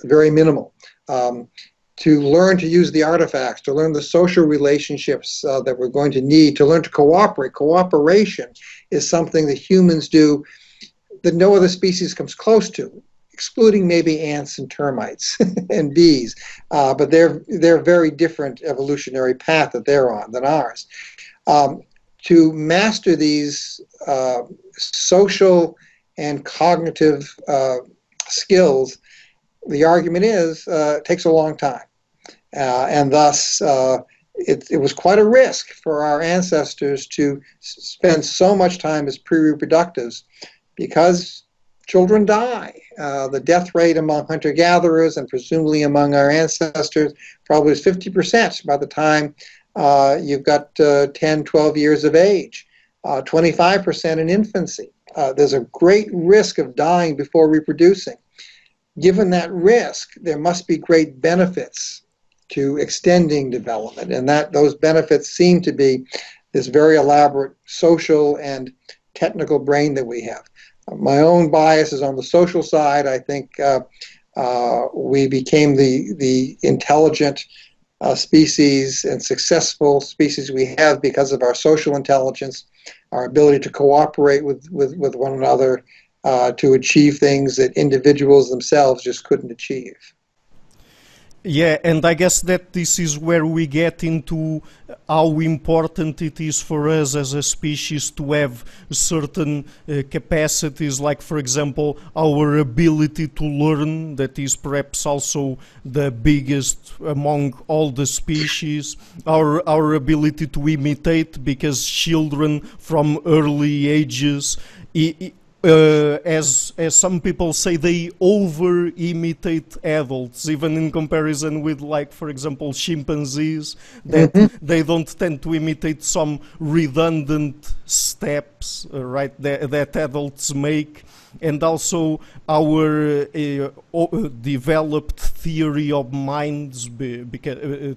very minimal um, to learn to use the artifacts, to learn the social relationships uh, that we're going to need, to learn to cooperate. Cooperation is something that humans do that no other species comes close to, excluding maybe ants and termites and bees. Uh, but they're they're very different evolutionary path that they're on than ours. Um, to master these uh, social and cognitive uh, skills the argument is uh, it takes a long time. Uh, and thus, uh, it, it was quite a risk for our ancestors to spend so much time as pre-reproductives because children die. Uh, the death rate among hunter-gatherers and presumably among our ancestors probably is 50% by the time uh, you've got uh, 10, 12 years of age, 25% uh, in infancy. Uh, there's a great risk of dying before reproducing. Given that risk, there must be great benefits to extending development, and that those benefits seem to be this very elaborate social and technical brain that we have. My own bias is on the social side. I think uh, uh, we became the the intelligent uh, species and successful species we have because of our social intelligence, our ability to cooperate with with, with one another uh, to achieve things that individuals themselves just couldn't achieve. Yeah, and I guess that this is where we get into how important it is for us as a species to have certain uh, capacities, like, for example, our ability to learn, that is perhaps also the biggest among all the species, our, our ability to imitate, because children from early ages uh, as as some people say, they over imitate adults, even in comparison with, like, for example, chimpanzees. That mm -hmm. they don't tend to imitate some redundant steps, uh, right? That, that, adults make, and also our uh, developed theory of minds, because. Uh,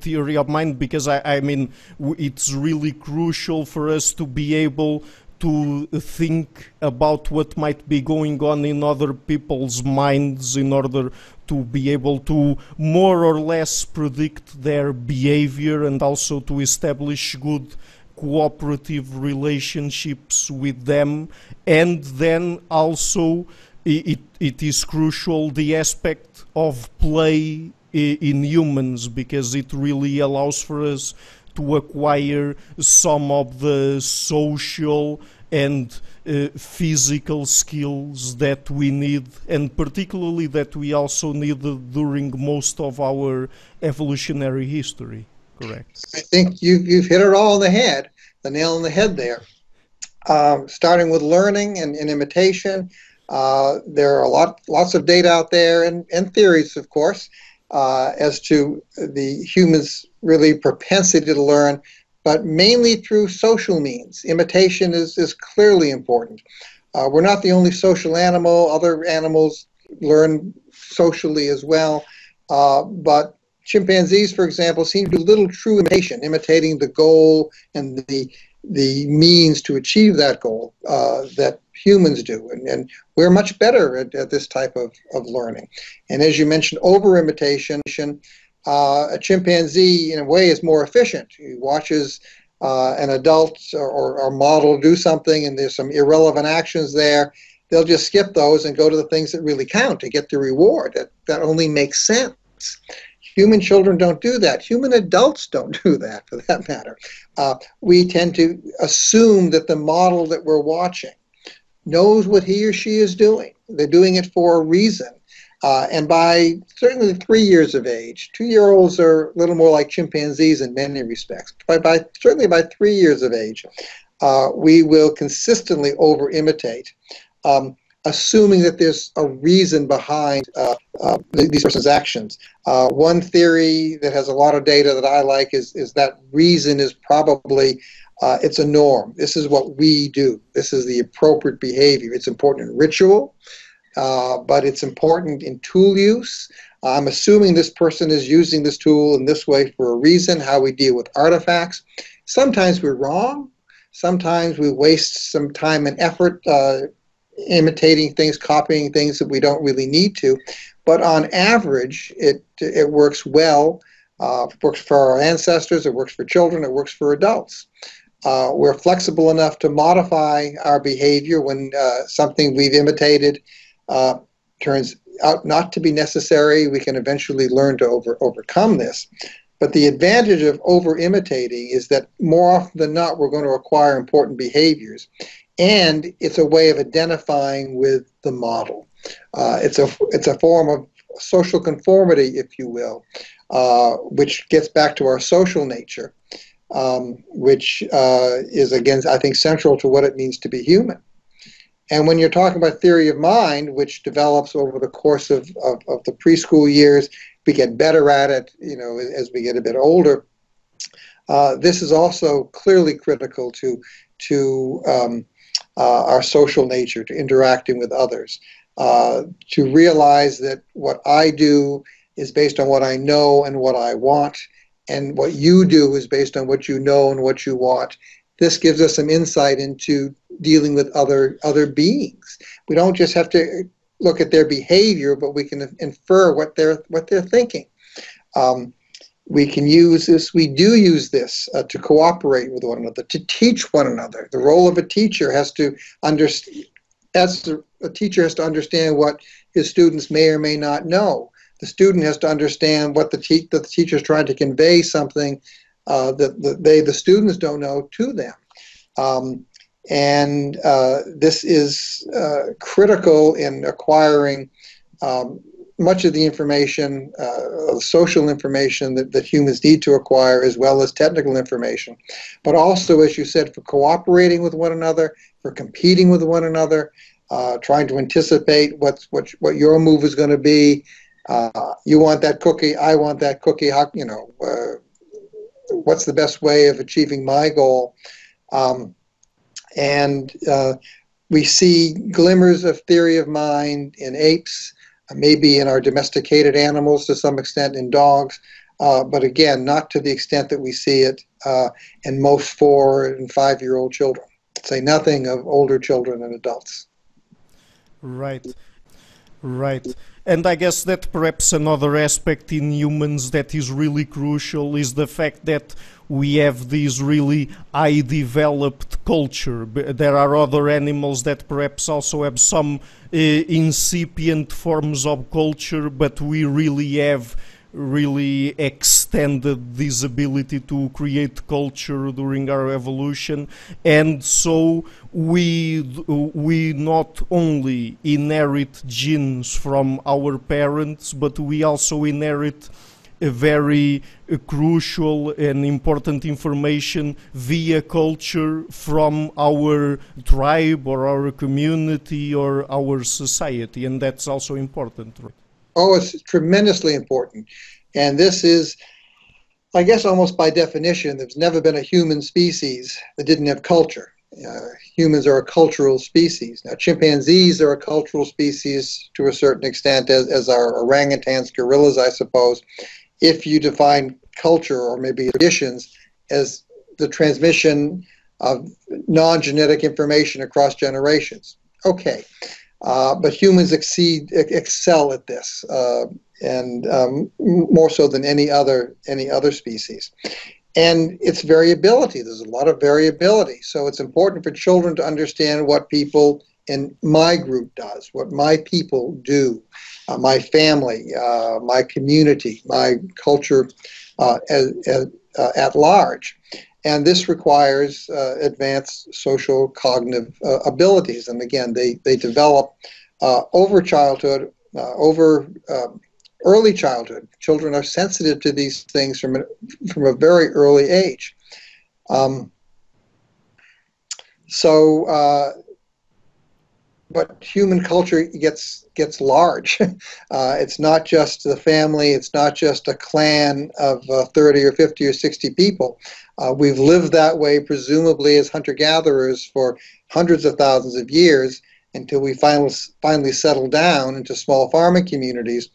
theory of mind because I, I mean it's really crucial for us to be able to think about what might be going on in other people's minds in order to be able to more or less predict their behavior and also to establish good cooperative relationships with them. And then also it, it is crucial the aspect of play in humans because it really allows for us to acquire some of the social and uh, physical skills that we need, and particularly that we also need during most of our evolutionary history. Correct. I think you, you've hit it all on the head, the nail on the head there. Um, starting with learning and, and imitation, uh, there are a lot, lots of data out there and, and theories, of course, uh, as to the human's really propensity to learn, but mainly through social means. Imitation is, is clearly important. Uh, we're not the only social animal, other animals learn socially as well, uh, but chimpanzees, for example, seem to do little true imitation, imitating the goal and the the means to achieve that goal uh, that humans do. And, and we're much better at, at, this type of, of learning. And as you mentioned, over imitation, uh, a chimpanzee, in a way, is more efficient. He watches uh, an adult or, or, model do something, and there's some irrelevant actions there. They'll just skip those and go to the things that really count to get the reward. That, that only makes sense. Human children don't do that. Human adults don't do that, for that matter. Uh, we tend to assume that the model that we're watching knows what he or she is doing. They're doing it for a reason. Uh, and by certainly three years of age, two-year-olds are a little more like chimpanzees in many respects. By, by certainly by three years of age, uh, we will consistently over-imitate, um, assuming that there's a reason behind uh, uh these person's actions. Uh, one theory that has a lot of data that I like is is that reason is probably uh, it's a norm. This is what we do. This is the appropriate behavior. It's important in ritual. Uh, but it's important in tool use. I'm assuming this person is using this tool in this way for a reason, how we deal with artifacts. Sometimes we're wrong. Sometimes we waste some time and effort uh, imitating things, copying things that we don't really need to. But on average, it, it works well. Uh, it works for our ancestors, it works for children, it works for adults. Uh, we're flexible enough to modify our behavior when uh, something we've imitated uh, turns out not to be necessary. We can eventually learn to over, overcome this. But the advantage of over imitating is that more often than not, we're going to acquire important behaviors. And it's a way of identifying with the model. Uh, it's, a, it's a form of social conformity, if you will, uh, which gets back to our social nature, um, which uh, is, again, I think, central to what it means to be human. And when you're talking about theory of mind, which develops over the course of, of, of the preschool years, we get better at it, you know, as we get a bit older. Uh, this is also clearly critical to to um, uh, our social nature, to interacting with others, uh, to realize that what I do is based on what I know and what I want, and what you do is based on what you know and what you want. This gives us some insight into dealing with other other beings. We don't just have to look at their behavior, but we can infer what they're what they're thinking. Um, we can use this, we do use this uh, to cooperate with one another, to teach one another. The role of a teacher has to understand, as a teacher has to understand what his students may or may not know. The student has to understand what the, te- the teacher is trying to convey something uh, that, that they, the students, don't know to them. Um, and uh, this is uh, critical in acquiring um, much of the information, uh, social information that, that humans need to acquire, as well as technical information. But also, as you said, for cooperating with one another, for competing with one another, uh, trying to anticipate what's, what, what your move is going to be. Uh, you want that cookie, I want that cookie. How, you know, uh, what's the best way of achieving my goal? Um, and uh, we see glimmers of theory of mind in apes maybe in our domesticated animals to some extent in dogs, uh, but again, not to the extent that we see it uh, in most four and five year old children. Say nothing of older children and adults. Right, right. And I guess that perhaps another aspect in humans that is really crucial is the fact that we have this really high developed culture. There are other animals that perhaps also have some uh, incipient forms of culture, but we really have really extended this ability to create culture during our evolution and so we we not only inherit genes from our parents but we also inherit a very crucial and important information via culture from our tribe or our community or our society, and that's also important. Oh, it's tremendously important. And this is, I guess, almost by definition, there's never been a human species that didn't have culture. Uh, humans are a cultural species. Now, chimpanzees are a cultural species to a certain extent, as, as are orangutans, gorillas, I suppose if you define culture or maybe traditions as the transmission of non-genetic information across generations. Okay, uh, but humans exceed excel at this, uh, and um, more so than any other any other species. And it's variability. There's a lot of variability, so it's important for children to understand what people in my group does, what my people do, uh, my family, uh, my community, my culture uh, as, as, at large. And this requires uh, advanced social cognitive uh, abilities. And again, they, they develop over childhood, over um, early childhood. Children are sensitive to these things from a, from a very early age. Um, so but human culture gets gets large. Uh, it's not just the family. It's not just a clan of uh, 30 or 50 or 60 people. Uh, we've lived that way, presumably as hunter-gatherers, for hundreds of thousands of years until we finally finally settled down into small farming communities.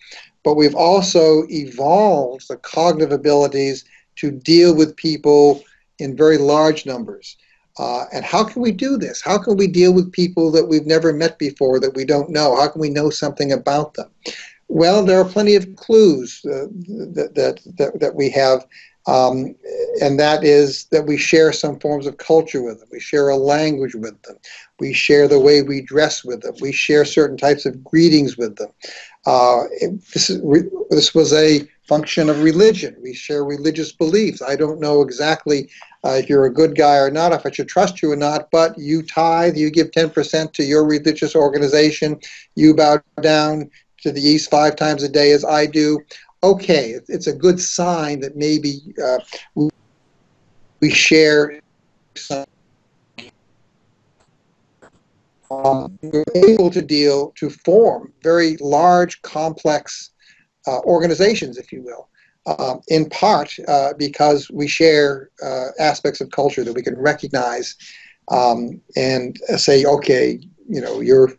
But we've also evolved the cognitive abilities to deal with people in very large numbers. Uh, and how can we do this? How can we deal with people that we've never met before that we don't know? How can we know something about them? Well, there are plenty of clues uh, that, that, that, we have, um, and that is that we share some forms of culture with them. We share a language with them. We share the way we dress with them. We share certain types of greetings with them. Uh, this, is, this was a function of religion. We share religious beliefs. I don't know exactly uh, if you're a good guy or not, if I should trust you or not, but you tithe, you give 10% to your religious organization, you bow down to the east five times a day as I do, okay, it's a good sign that maybe uh, we share some. Um, we're able to deal to form very large, complex uh, organizations, if you will, um, in part uh, because we share uh, aspects of culture that we can recognize um, and say, okay, you know, you're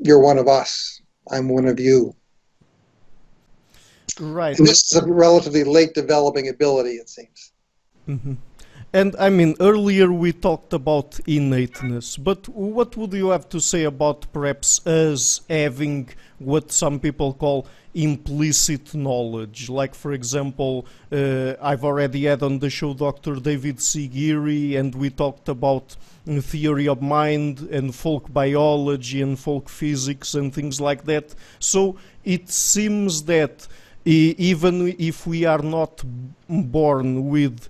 you're one of us. I'm one of you. Right. And this is a relatively late developing ability, it seems. Mm-hmm. And I mean, earlier we talked about innateness, but what would you have to say about perhaps us having what some people call implicit knowledge? Like, for example, uh, I've already had on the show Dr. David. Geary, and we talked about theory of mind and folk biology and folk physics and things like that. So it seems that even if we are not born with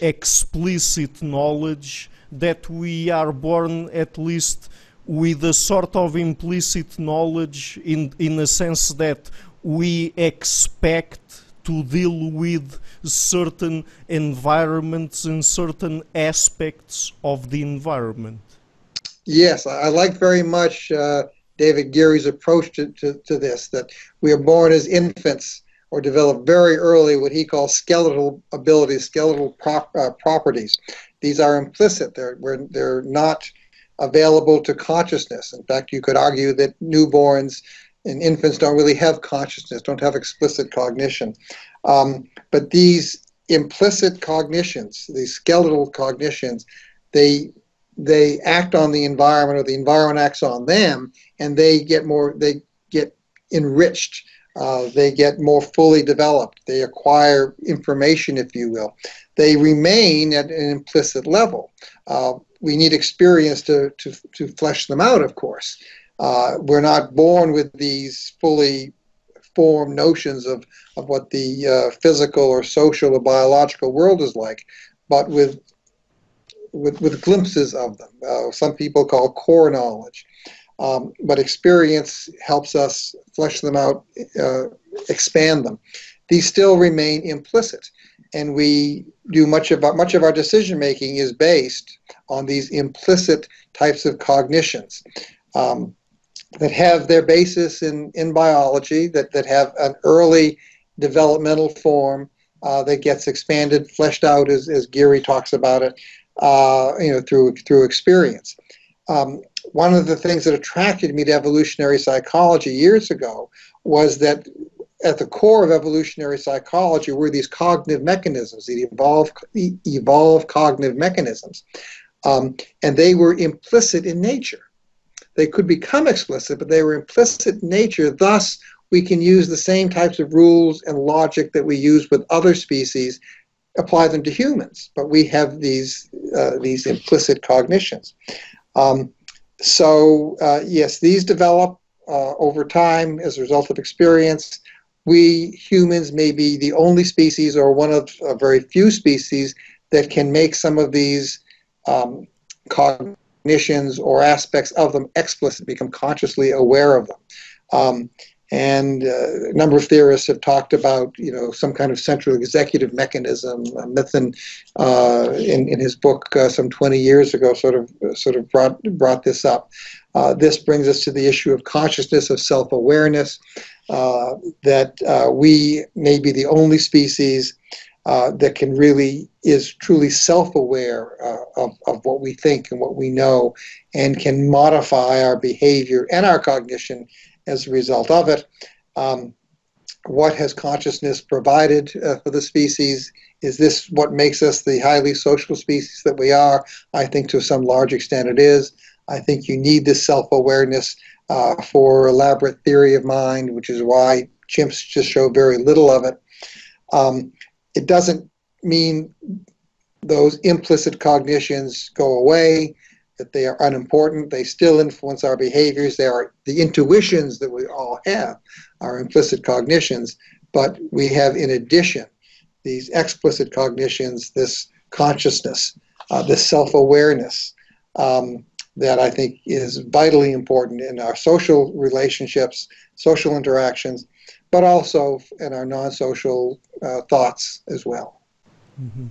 explicit knowledge, that we are born at least with a sort of implicit knowledge in, in a sense that we expect to deal with certain environments and certain aspects of the environment. Yes, I like very much uh, David Geary's approach to, to, to, this that we are born as infants or develop very early what he calls skeletal abilities, skeletal prop, uh, properties. These are implicit, they're, they're not available to consciousness. In fact, you could argue that newborns and infants don't really have consciousness, don't have explicit cognition. Um, but these implicit cognitions, these skeletal cognitions, they they act on the environment or the environment acts on them and they get more they get enriched uh, they get more fully developed. They acquire information, if you will. They remain at an implicit level. Uh, we need experience to, to, to flesh them out, of course. Uh, we're not born with these fully formed notions of, of what the uh, physical or social or biological world is like, but with, with, with glimpses of them. Uh, some people call core knowledge. Um, but experience helps us flesh them out, uh, expand them. These still remain implicit, and we do much of our, much of our decision making is based on these implicit types of cognitions um, that have their basis in, in biology, that, that have an early developmental form uh, that gets expanded, fleshed out as, as Geary talks about it, uh, you know, through through experience. Um, one of the things that attracted me to evolutionary psychology years ago was that at the core of evolutionary psychology were these cognitive mechanisms, the evolved, evolved cognitive mechanisms. Um, and they were implicit in nature. They could become explicit, but they were implicit in nature. Thus, we can use the same types of rules and logic that we use with other species, apply them to humans. But we have these uh, these implicit cognitions. Um, so uh, yes, these develop uh, over time as a result of experience. We humans may be the only species or one of a very few species that can make some of these um, cognitions or aspects of them explicit, become consciously aware of them. Um, and uh, a number of theorists have talked about, you know, some kind of central executive mechanism. Uh, Mithen, uh, in, in his book uh, some 20 years ago, sort of sort of brought brought this up. Uh, this brings us to the issue of consciousness, of self-awareness. Uh, that we may be the only species that can really is truly self-aware of, of what we think and what we know, and can modify our behavior and our cognition as a result of it. Um, what has consciousness provided uh, for the species? Is this what makes us the highly social species that we are? I think to some large extent it is. I think you need this self awareness uh, for elaborate theory of mind, which is why chimps just show very little of it. Um, it doesn't mean those implicit cognitions go away that they are unimportant. They still influence our behaviors. They are the intuitions that we all have, our implicit cognitions. But we have, in addition, these explicit cognitions, this consciousness, uh, this self awareness. Um, that I think is vitally important in our social relationships, social interactions, but also in our non social uh, thoughts as well. Mm-hmm.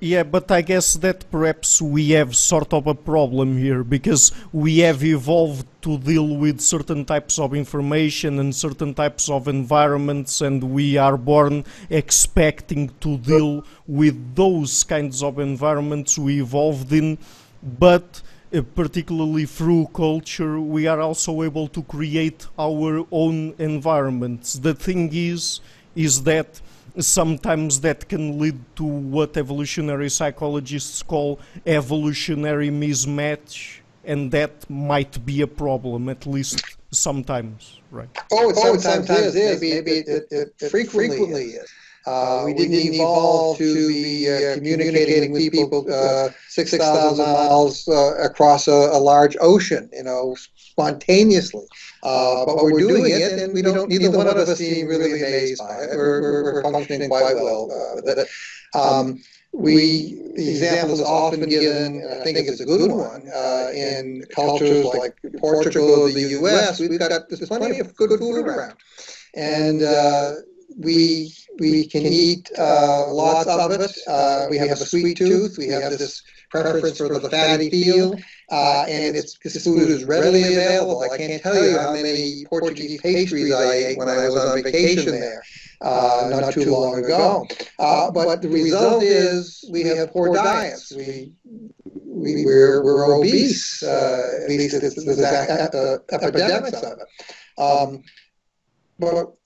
Yeah, but I guess that perhaps we have sort of a problem here because we have evolved to deal with certain types of information and certain types of environments, and we are born expecting to deal with those kinds of environments we evolved in, but uh, particularly through culture, we are also able to create our own environments. The thing is, is that sometimes that can lead to what evolutionary psychologists call evolutionary mismatch, and that might be a problem, at least sometimes, right? Oh, it sometimes, oh, sometimes is. Maybe, maybe it, it, it, it frequently is. Uh, we, didn't we didn't evolve to be uh, communicating with people uh, 6,000 miles uh, across a, a, large ocean, you know, spontaneously. Uh, but we're doing it, and we don't, neither one of us seem really amazed by it. We're, we're, functioning quite well uh, with it. Um, we the example is often given, and I think it's a good one, in cultures like Portugal or the U.S. We've got there's plenty of good food around, and we we can eat uh, lots of it. Uh, we have a sweet tooth. We have this preference for the fatty feel, uh, and it's this food is readily available. I can't tell you how many Portuguese pastries I ate when I was on vacation there. Uh, not too long ago, uh, but the result is we have poor diets. We we, we're, we're obese, uh, at least there's epidemics of it. Um, but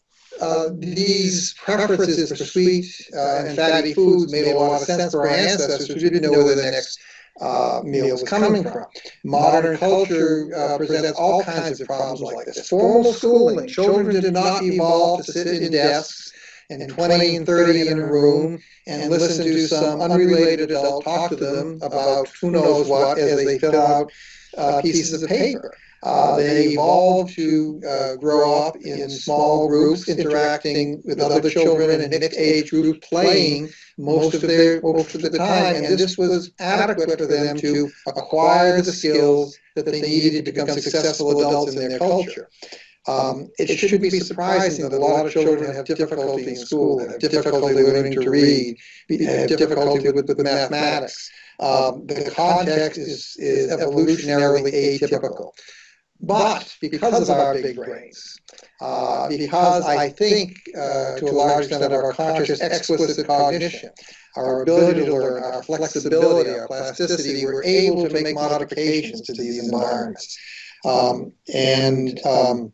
uh, these preferences for sweet uh, and fatty foods made a lot of sense for our ancestors who didn't know where the next uh, meal was coming from. Modern culture uh, presents all kinds of problems like this. Formal schooling. Children did not evolve to sit in desks and 20 and 30 in a room and listen to some unrelated adult talk to them about who knows what as they fill out uh, pieces of paper. Uh, they evolved to uh, grow up in small groups, interacting with other children in mixed age groups, playing most of their most of the time, and this was adequate for them to acquire the skills that they needed to become successful adults in their culture. Um, it shouldn't be surprising that a lot of children have difficulty in school, have difficulty learning to read, have difficulty with, with mathematics. Um, the context is, is evolutionarily atypical. But because of our big brains, uh, because I think uh, to a large extent of our conscious explicit cognition, our ability to learn, our flexibility, our plasticity, we're able to make modifications to these environments. Um, and um,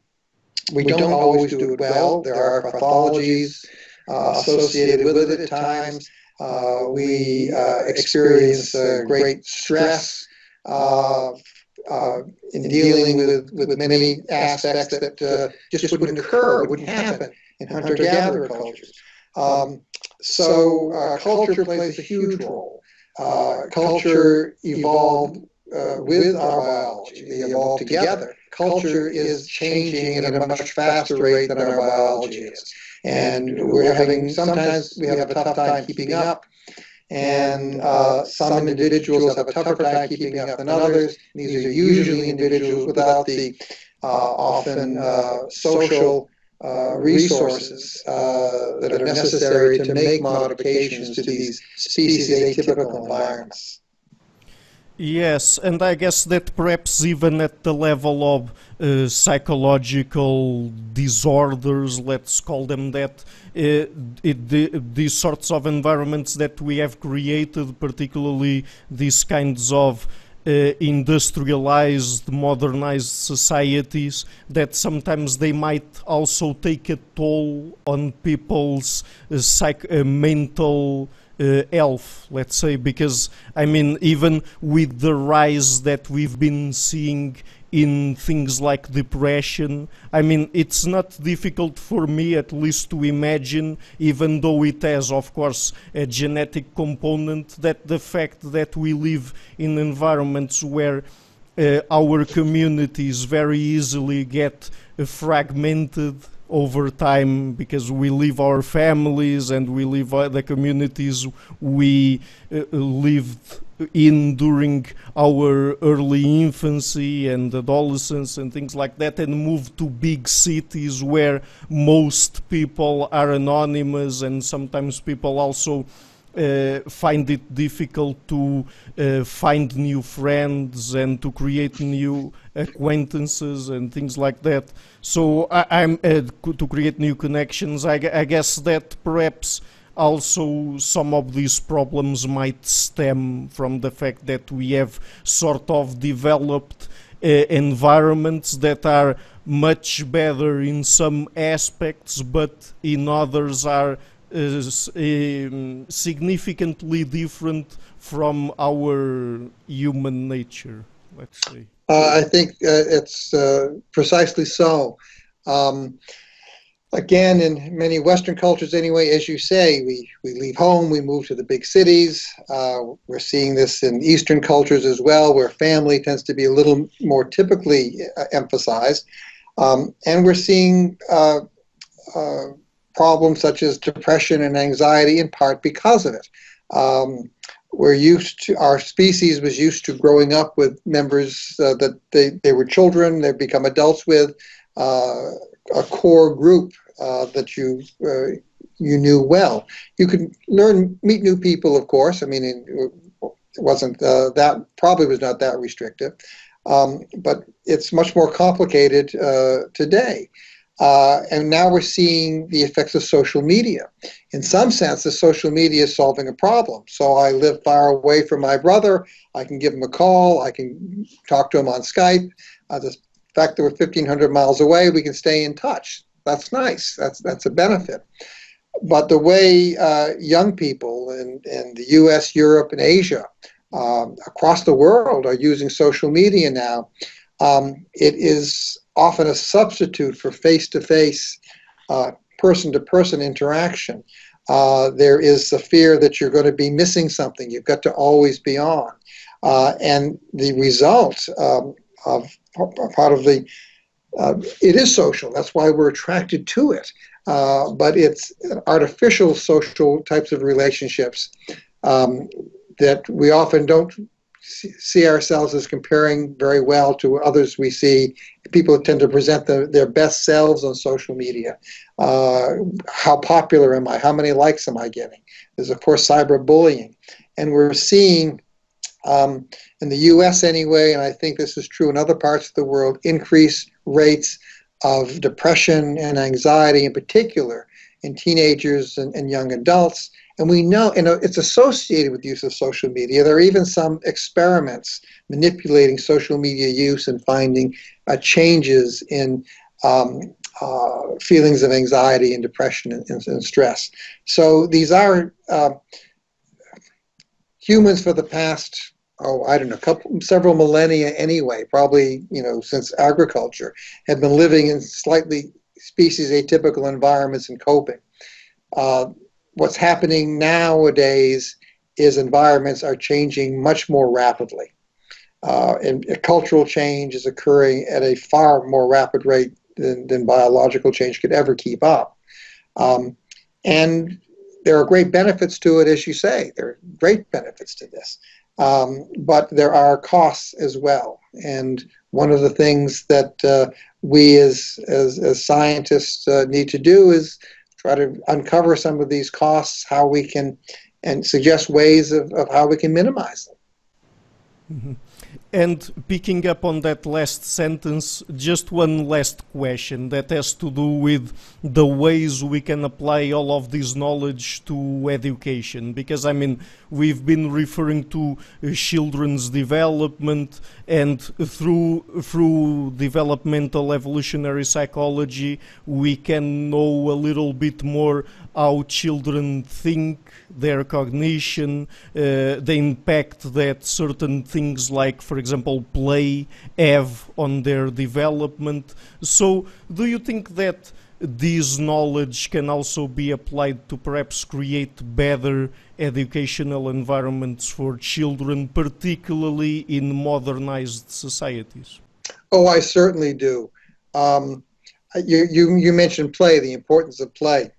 we don't always do it well. There are pathologies uh, associated with it at times. Uh, we uh, experience uh, great stress uh, in dealing with, with many aspects that uh, just wouldn't occur, wouldn't happen in hunter-gatherer cultures. Um, so uh, culture plays a huge role. Uh, culture evolved uh, with our biology. They evolved together. Culture is changing at a much faster rate than our biology is. And we're having, sometimes we have a tough time keeping up and uh, some individuals have a tougher time keeping up than others. These are usually individuals without the uh, often uh, social uh, resources uh, that are necessary to make modifications to these species atypical environments. Yes, and I guess that perhaps even at the level of uh, psychological disorders, let's call them that, the, these sorts of environments that we have created, particularly these kinds of uh, industrialized, modernized societies, that sometimes they might also take a toll on people's uh, psych- uh, mental health, let's say, because I mean, even with the rise that we've been seeing in things like depression, I mean, it's not difficult for me at least to imagine, even though it has, of course, a genetic component, that the fact that we live in environments where uh, our communities very easily get uh, fragmented over time because we leave our families and we leave the communities we uh, lived in during our early infancy and adolescence and things like that and move to big cities where most people are anonymous and sometimes people also uh, find it difficult to uh, find new friends and to create new acquaintances and things like that. So I, am uh, to create new connections. I, I, guess that perhaps also some of these problems might stem from the fact that we have sort of developed uh, environments that are much better in some aspects, but in others are is um, significantly different from our human nature, let's say? Uh, I think uh, it's uh, precisely so. Um, again, in many Western cultures, anyway, as you say, we, we leave home, we move to the big cities. Uh, we're seeing this in Eastern cultures as well, where family tends to be a little more typically uh, emphasized. Um, and we're seeing uh, problems such as depression and anxiety in part because of it. Um, we're used to our species was used to growing up with members uh, that they, they were children they've become adults with uh, a core group uh, that you uh, you knew well you could learn meet new people of course i mean it wasn't uh, that probably was not that restrictive um, but it's much more complicated uh, today uh, and now we're seeing the effects of social media. In some sense, the social media is solving a problem. So I live far away from my brother. I can give him a call. I can talk to him on Skype. Uh, the fact that we're 1,500 miles away, we can stay in touch. That's nice. That's that's a benefit. But the way uh, young people in, in the U.S., Europe, and Asia, um, across the world, are using social media now, um, it is often a substitute for face to face, person to person interaction. Uh, there is the fear that you're going to be missing something. You've got to always be on. Uh, and the result um, of part of the uh, it is social. That's why we're attracted to it. Uh, but it's artificial social types of relationships um, that we often don't see ourselves as comparing very well to others we see. People tend to present the, their best selves on social media. Uh, how popular am I? How many likes am I getting? There's, of course, cyberbullying. And we're seeing, um, in the US anyway, and I think this is true in other parts of the world, increased rates of depression and anxiety in particular in teenagers and, and young adults and we know, you know, it's associated with use of social media. There are even some experiments manipulating social media use and finding uh, changes in um, uh, feelings of anxiety and depression and, and, and stress. So these are uh, humans for the past oh I don't know couple several millennia anyway probably you know since agriculture have been living in slightly species atypical environments and coping. Uh, what's happening nowadays is environments are changing much more rapidly. Uh, and cultural change is occurring at a far more rapid rate than, than biological change could ever keep up. Um, and there are great benefits to it, as you say. There are great benefits to this. Um, but there are costs as well. And one of the things that uh, we as, as, as scientists uh, need to do is try to uncover some of these costs, how we can, and suggest ways of, of how we can minimize them. Mm-hmm. And picking up on that last sentence, just one last question that has to do with the ways we can apply all of this knowledge to education. Because, I mean, we've been referring to children's development, and through, through developmental evolutionary psychology, we can know a little bit more how children think, their cognition, uh, the impact that certain things like, for example, play have on their development. So, do you think that this knowledge can also be applied to perhaps create better educational environments for children, particularly in modernized societies? Oh, I certainly do. Um, you, you, you mentioned play, the importance of play.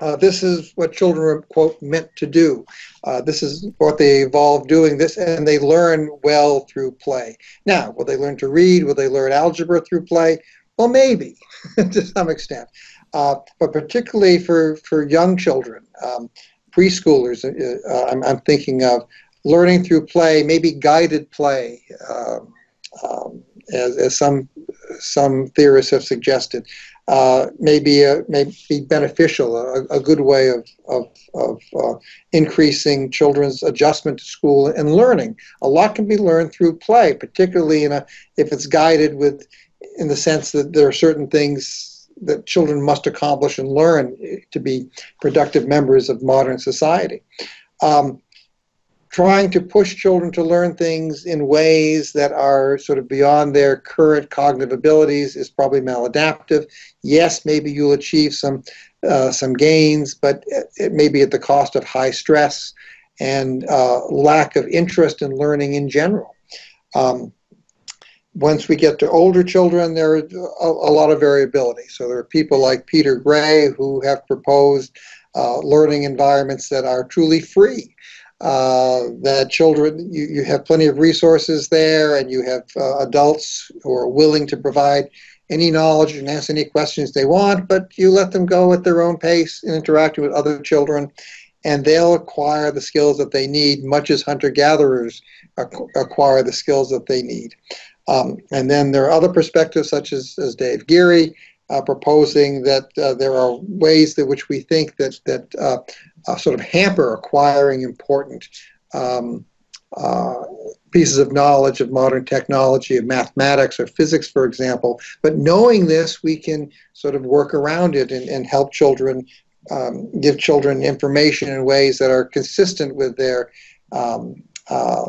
uh, this is what children are quote meant to do. Uh, this is what they evolve doing this, and they learn well through play. Now, will they learn to read? Will they learn algebra through play? Well, maybe to some extent, uh, but particularly for for young children, um, preschoolers. Uh, I'm, I'm, thinking of learning through play, maybe guided play, um, um, as, as some some theorists have suggested uh, may, be a, may be beneficial, a, a good way of, of, of uh, increasing children's adjustment to school and learning. A lot can be learned through play, particularly in a, if it's guided with, in the sense that there are certain things that children must accomplish and learn to be productive members of modern society. Um, trying to push children to learn things in ways that are sort of beyond their current cognitive abilities is probably maladaptive. Yes, maybe you'll achieve some uh, some gains, but it may be at the cost of high stress and uh, lack of interest in learning in general. Um, once we get to older children, there's a, a, lot of variability. So there are people like Peter Gray who have proposed uh, learning environments that are truly free uh, that children, you, you have plenty of resources there, and you have uh, adults who are willing to provide any knowledge and ask any questions they want, but you let them go at their own pace and interacting with other children, and they'll acquire the skills that they need, much as hunter gatherers acquire the skills that they need. Um, and then there are other perspectives, such as, as Dave Geary, uh, proposing that uh, there are ways in which we think that that uh, uh, sort of hamper acquiring important um, uh, pieces of knowledge of modern technology, of mathematics or physics, for example. But knowing this, we can sort of work around it and, and help children, um, give children information in ways that are consistent with their um, uh,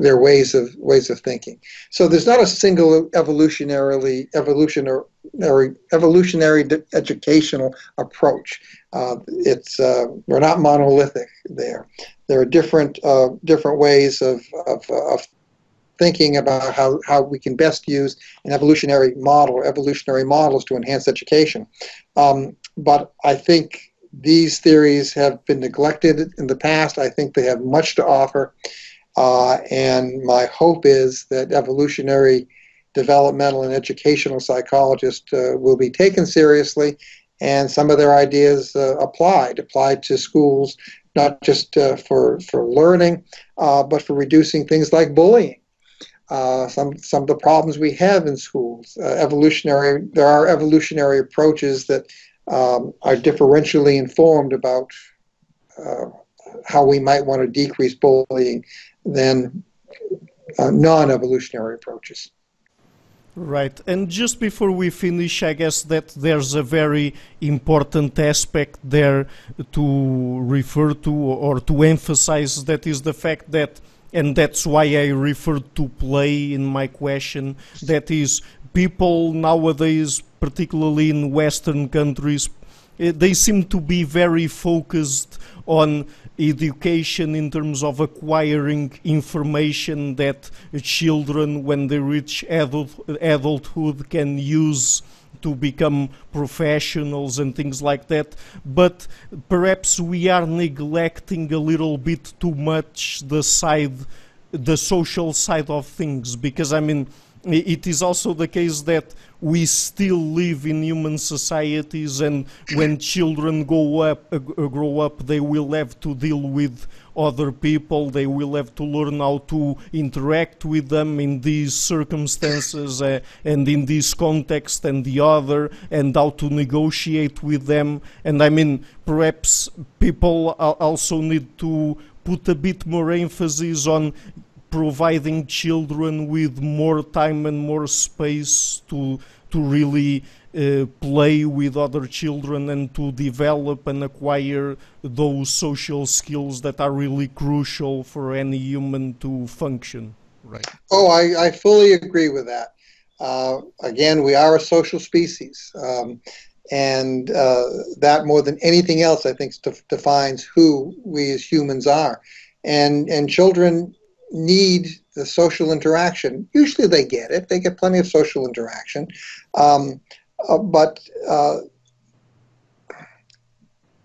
their ways of ways of thinking. So there's not a single evolutionarily evolutionary evolutionary educational approach. Uh, it's uh, we're not monolithic there. There are different uh, different ways of, of, of thinking about how, how we can best use an evolutionary model, evolutionary models to enhance education. Um, but I think these theories have been neglected in the past. I think they have much to offer. Uh, and my hope is that evolutionary developmental and educational psychologists uh, will be taken seriously and some of their ideas uh, applied, applied to schools, not just uh, for, for learning, uh, but for reducing things like bullying. Uh, some some of the problems we have in schools. evolutionary, there are evolutionary approaches that um, are differentially informed about how we might want to decrease bullying than uh, non evolutionary approaches. Right. And just before we finish, I guess that there's a very important aspect there to refer to or to emphasize that is the fact that, and that's why I referred to play in my question, that is, people nowadays, particularly in Western countries, eh, they seem to be very focused on education in terms of acquiring information that children, when they reach adult, adulthood, can use to become professionals and things like that. But perhaps we are neglecting a little bit too much the side, the social side of things, because I mean it is also the case that we still live in human societies and when children grow up, uh, grow up they will have to deal with other people. They will have to learn how to interact with them in these circumstances uh, and in this context and the other and how to negotiate with them. And i mean perhaps people also need to put a bit more emphasis on providing children with more time and more space to to really uh, play with other children and to develop and acquire those social skills that are really crucial for any human to function. Right. Oh, I, I fully agree with that. Uh, again, we are a social species. Um, and uh, that more than anything else, I think, defines who we as humans are. And, and children need the social interaction. Usually they get it, they get plenty of social interaction. Um, uh, but uh,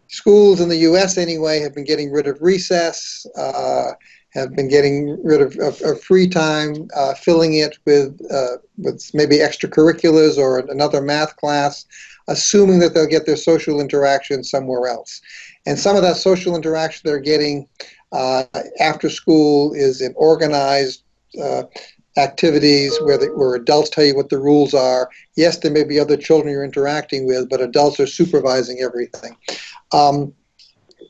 schools in the U.S. anyway have been getting rid of recess, uh, have been getting rid of, of, of free time, uh, filling it with uh, with maybe extracurriculars or another math class, assuming that they'll get their social interaction somewhere else. And some of that social interaction they're getting uh, after school is in organized uh, activities where, the, where adults tell you what the rules are. Yes, there may be other children you're interacting with, but adults are supervising everything. Um,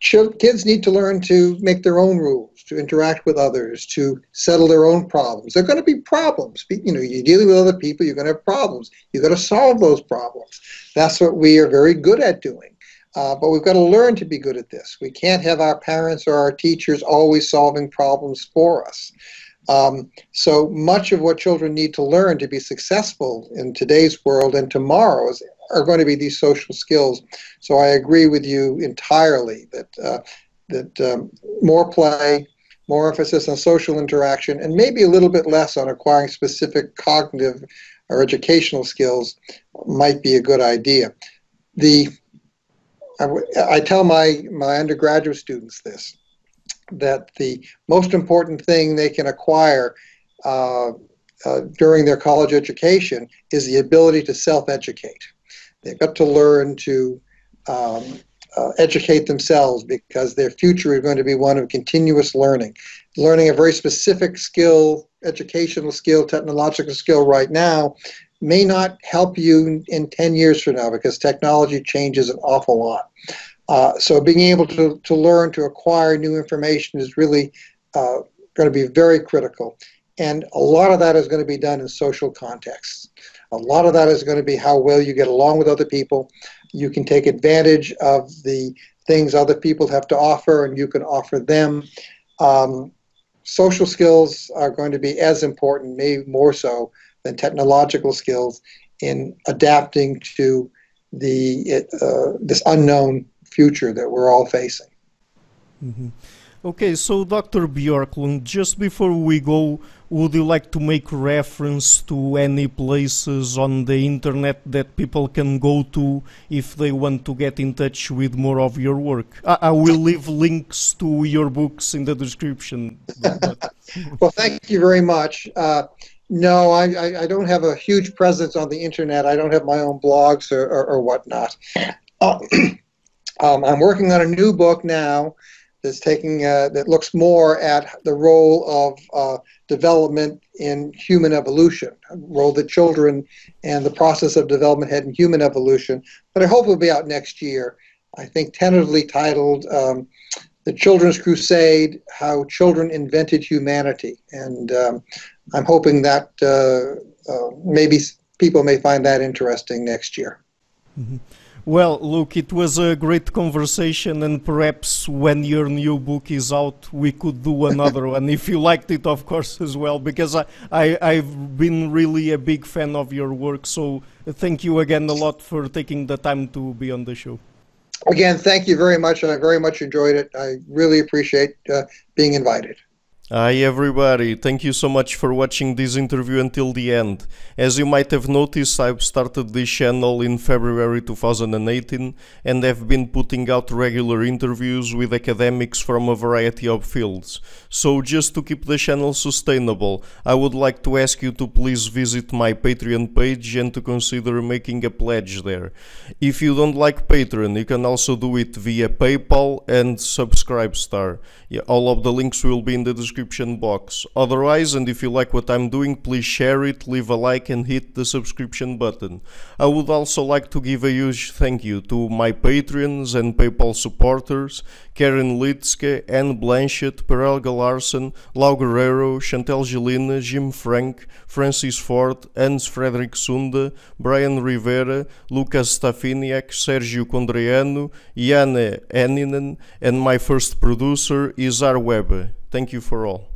kids need to learn to make their own rules, to interact with others, to settle their own problems. There are going to be problems. You know, you're dealing with other people, you're going to have problems. You've got to solve those problems. That's what we are very good at doing. Uh, but we've got to learn to be good at this. We can't have our parents or our teachers always solving problems for us. Um, so much of what children need to learn to be successful in today's world and tomorrow's are going to be these social skills. So I agree with you entirely that uh, that um, more play, more emphasis on social interaction, and maybe a little bit less on acquiring specific cognitive or educational skills might be a good idea. The I, tell my, my undergraduate students this that the most important thing they can acquire uh, uh, during their college education is the ability to self educate. They've got to learn to um, uh, educate themselves because their future is going to be one of continuous learning. Learning a very specific skill, educational skill, technological skill right now may not help you in 10 years from now because technology changes an awful lot. Uh, so being able to, to learn to acquire new information is really uh, going to be very critical. And a lot of that is going to be done in social contexts. A lot of that is going to be how well you get along with other people. You can take advantage of the things other people have to offer, and you can offer them. Um, social skills are going to be as important, maybe more so, than technological skills in adapting to the uh, this unknown future that we're all facing. Mm-hmm. Okay, so Dr. Bjorklund, just before we go, would you like to make reference to any places on the internet that people can go to if they want to get in touch with more of your work? I, I will leave links to your books in the description. well, thank you very much. Uh, no, I, I, I, don't have a huge presence on the internet. I don't have my own blogs or, or, or whatnot. Uh, um, I'm working on a new book now that's taking uh, that looks more at the role of uh, development in human evolution, role that children and the process of development had in human evolution. But I hope it will be out next year. I think tentatively titled um, "The Children's Crusade: How Children Invented Humanity," and um, I'm hoping that uh, uh, maybe people may find that interesting next year. Mm-hmm. Well, look, it was a great conversation, and perhaps when your new book is out, we could do another one. If you liked it, of course, as well, because I, I, I've been really a big fan of your work. So thank you again a lot for taking the time to be on the show. Again, thank you very much. And I very much enjoyed it. I really appreciate uh, being invited. Hi everybody, thank you so much for watching this interview until the end. As you might have noticed, I've started this channel in February 2018 and have been putting out regular interviews with academics from a variety of fields. So just to keep the channel sustainable, I would like to ask you to please visit my Patreon page and to consider making a pledge there. If you don't like Patreon, you can also do it via PayPal and Subscribestar. Yeah, all of the links will be in the description box. Otherwise, and if you like what I'm doing, please share it, leave a like and hit the subscription button. I would also like to give a huge thank you to my Patreons and PayPal supporters, Karin Lietzcke, Ann Blanchette, Perel Galarson, Lau Guerreiro, Chantel Gelina, Jim Frank, Francis Ford, Hans Frederick Sunda, Brian Rivera, Lucas Stafiniak, Sergiu Codreanu, Jana Eninen, and my first producer, Izar Weber. Thank you for all.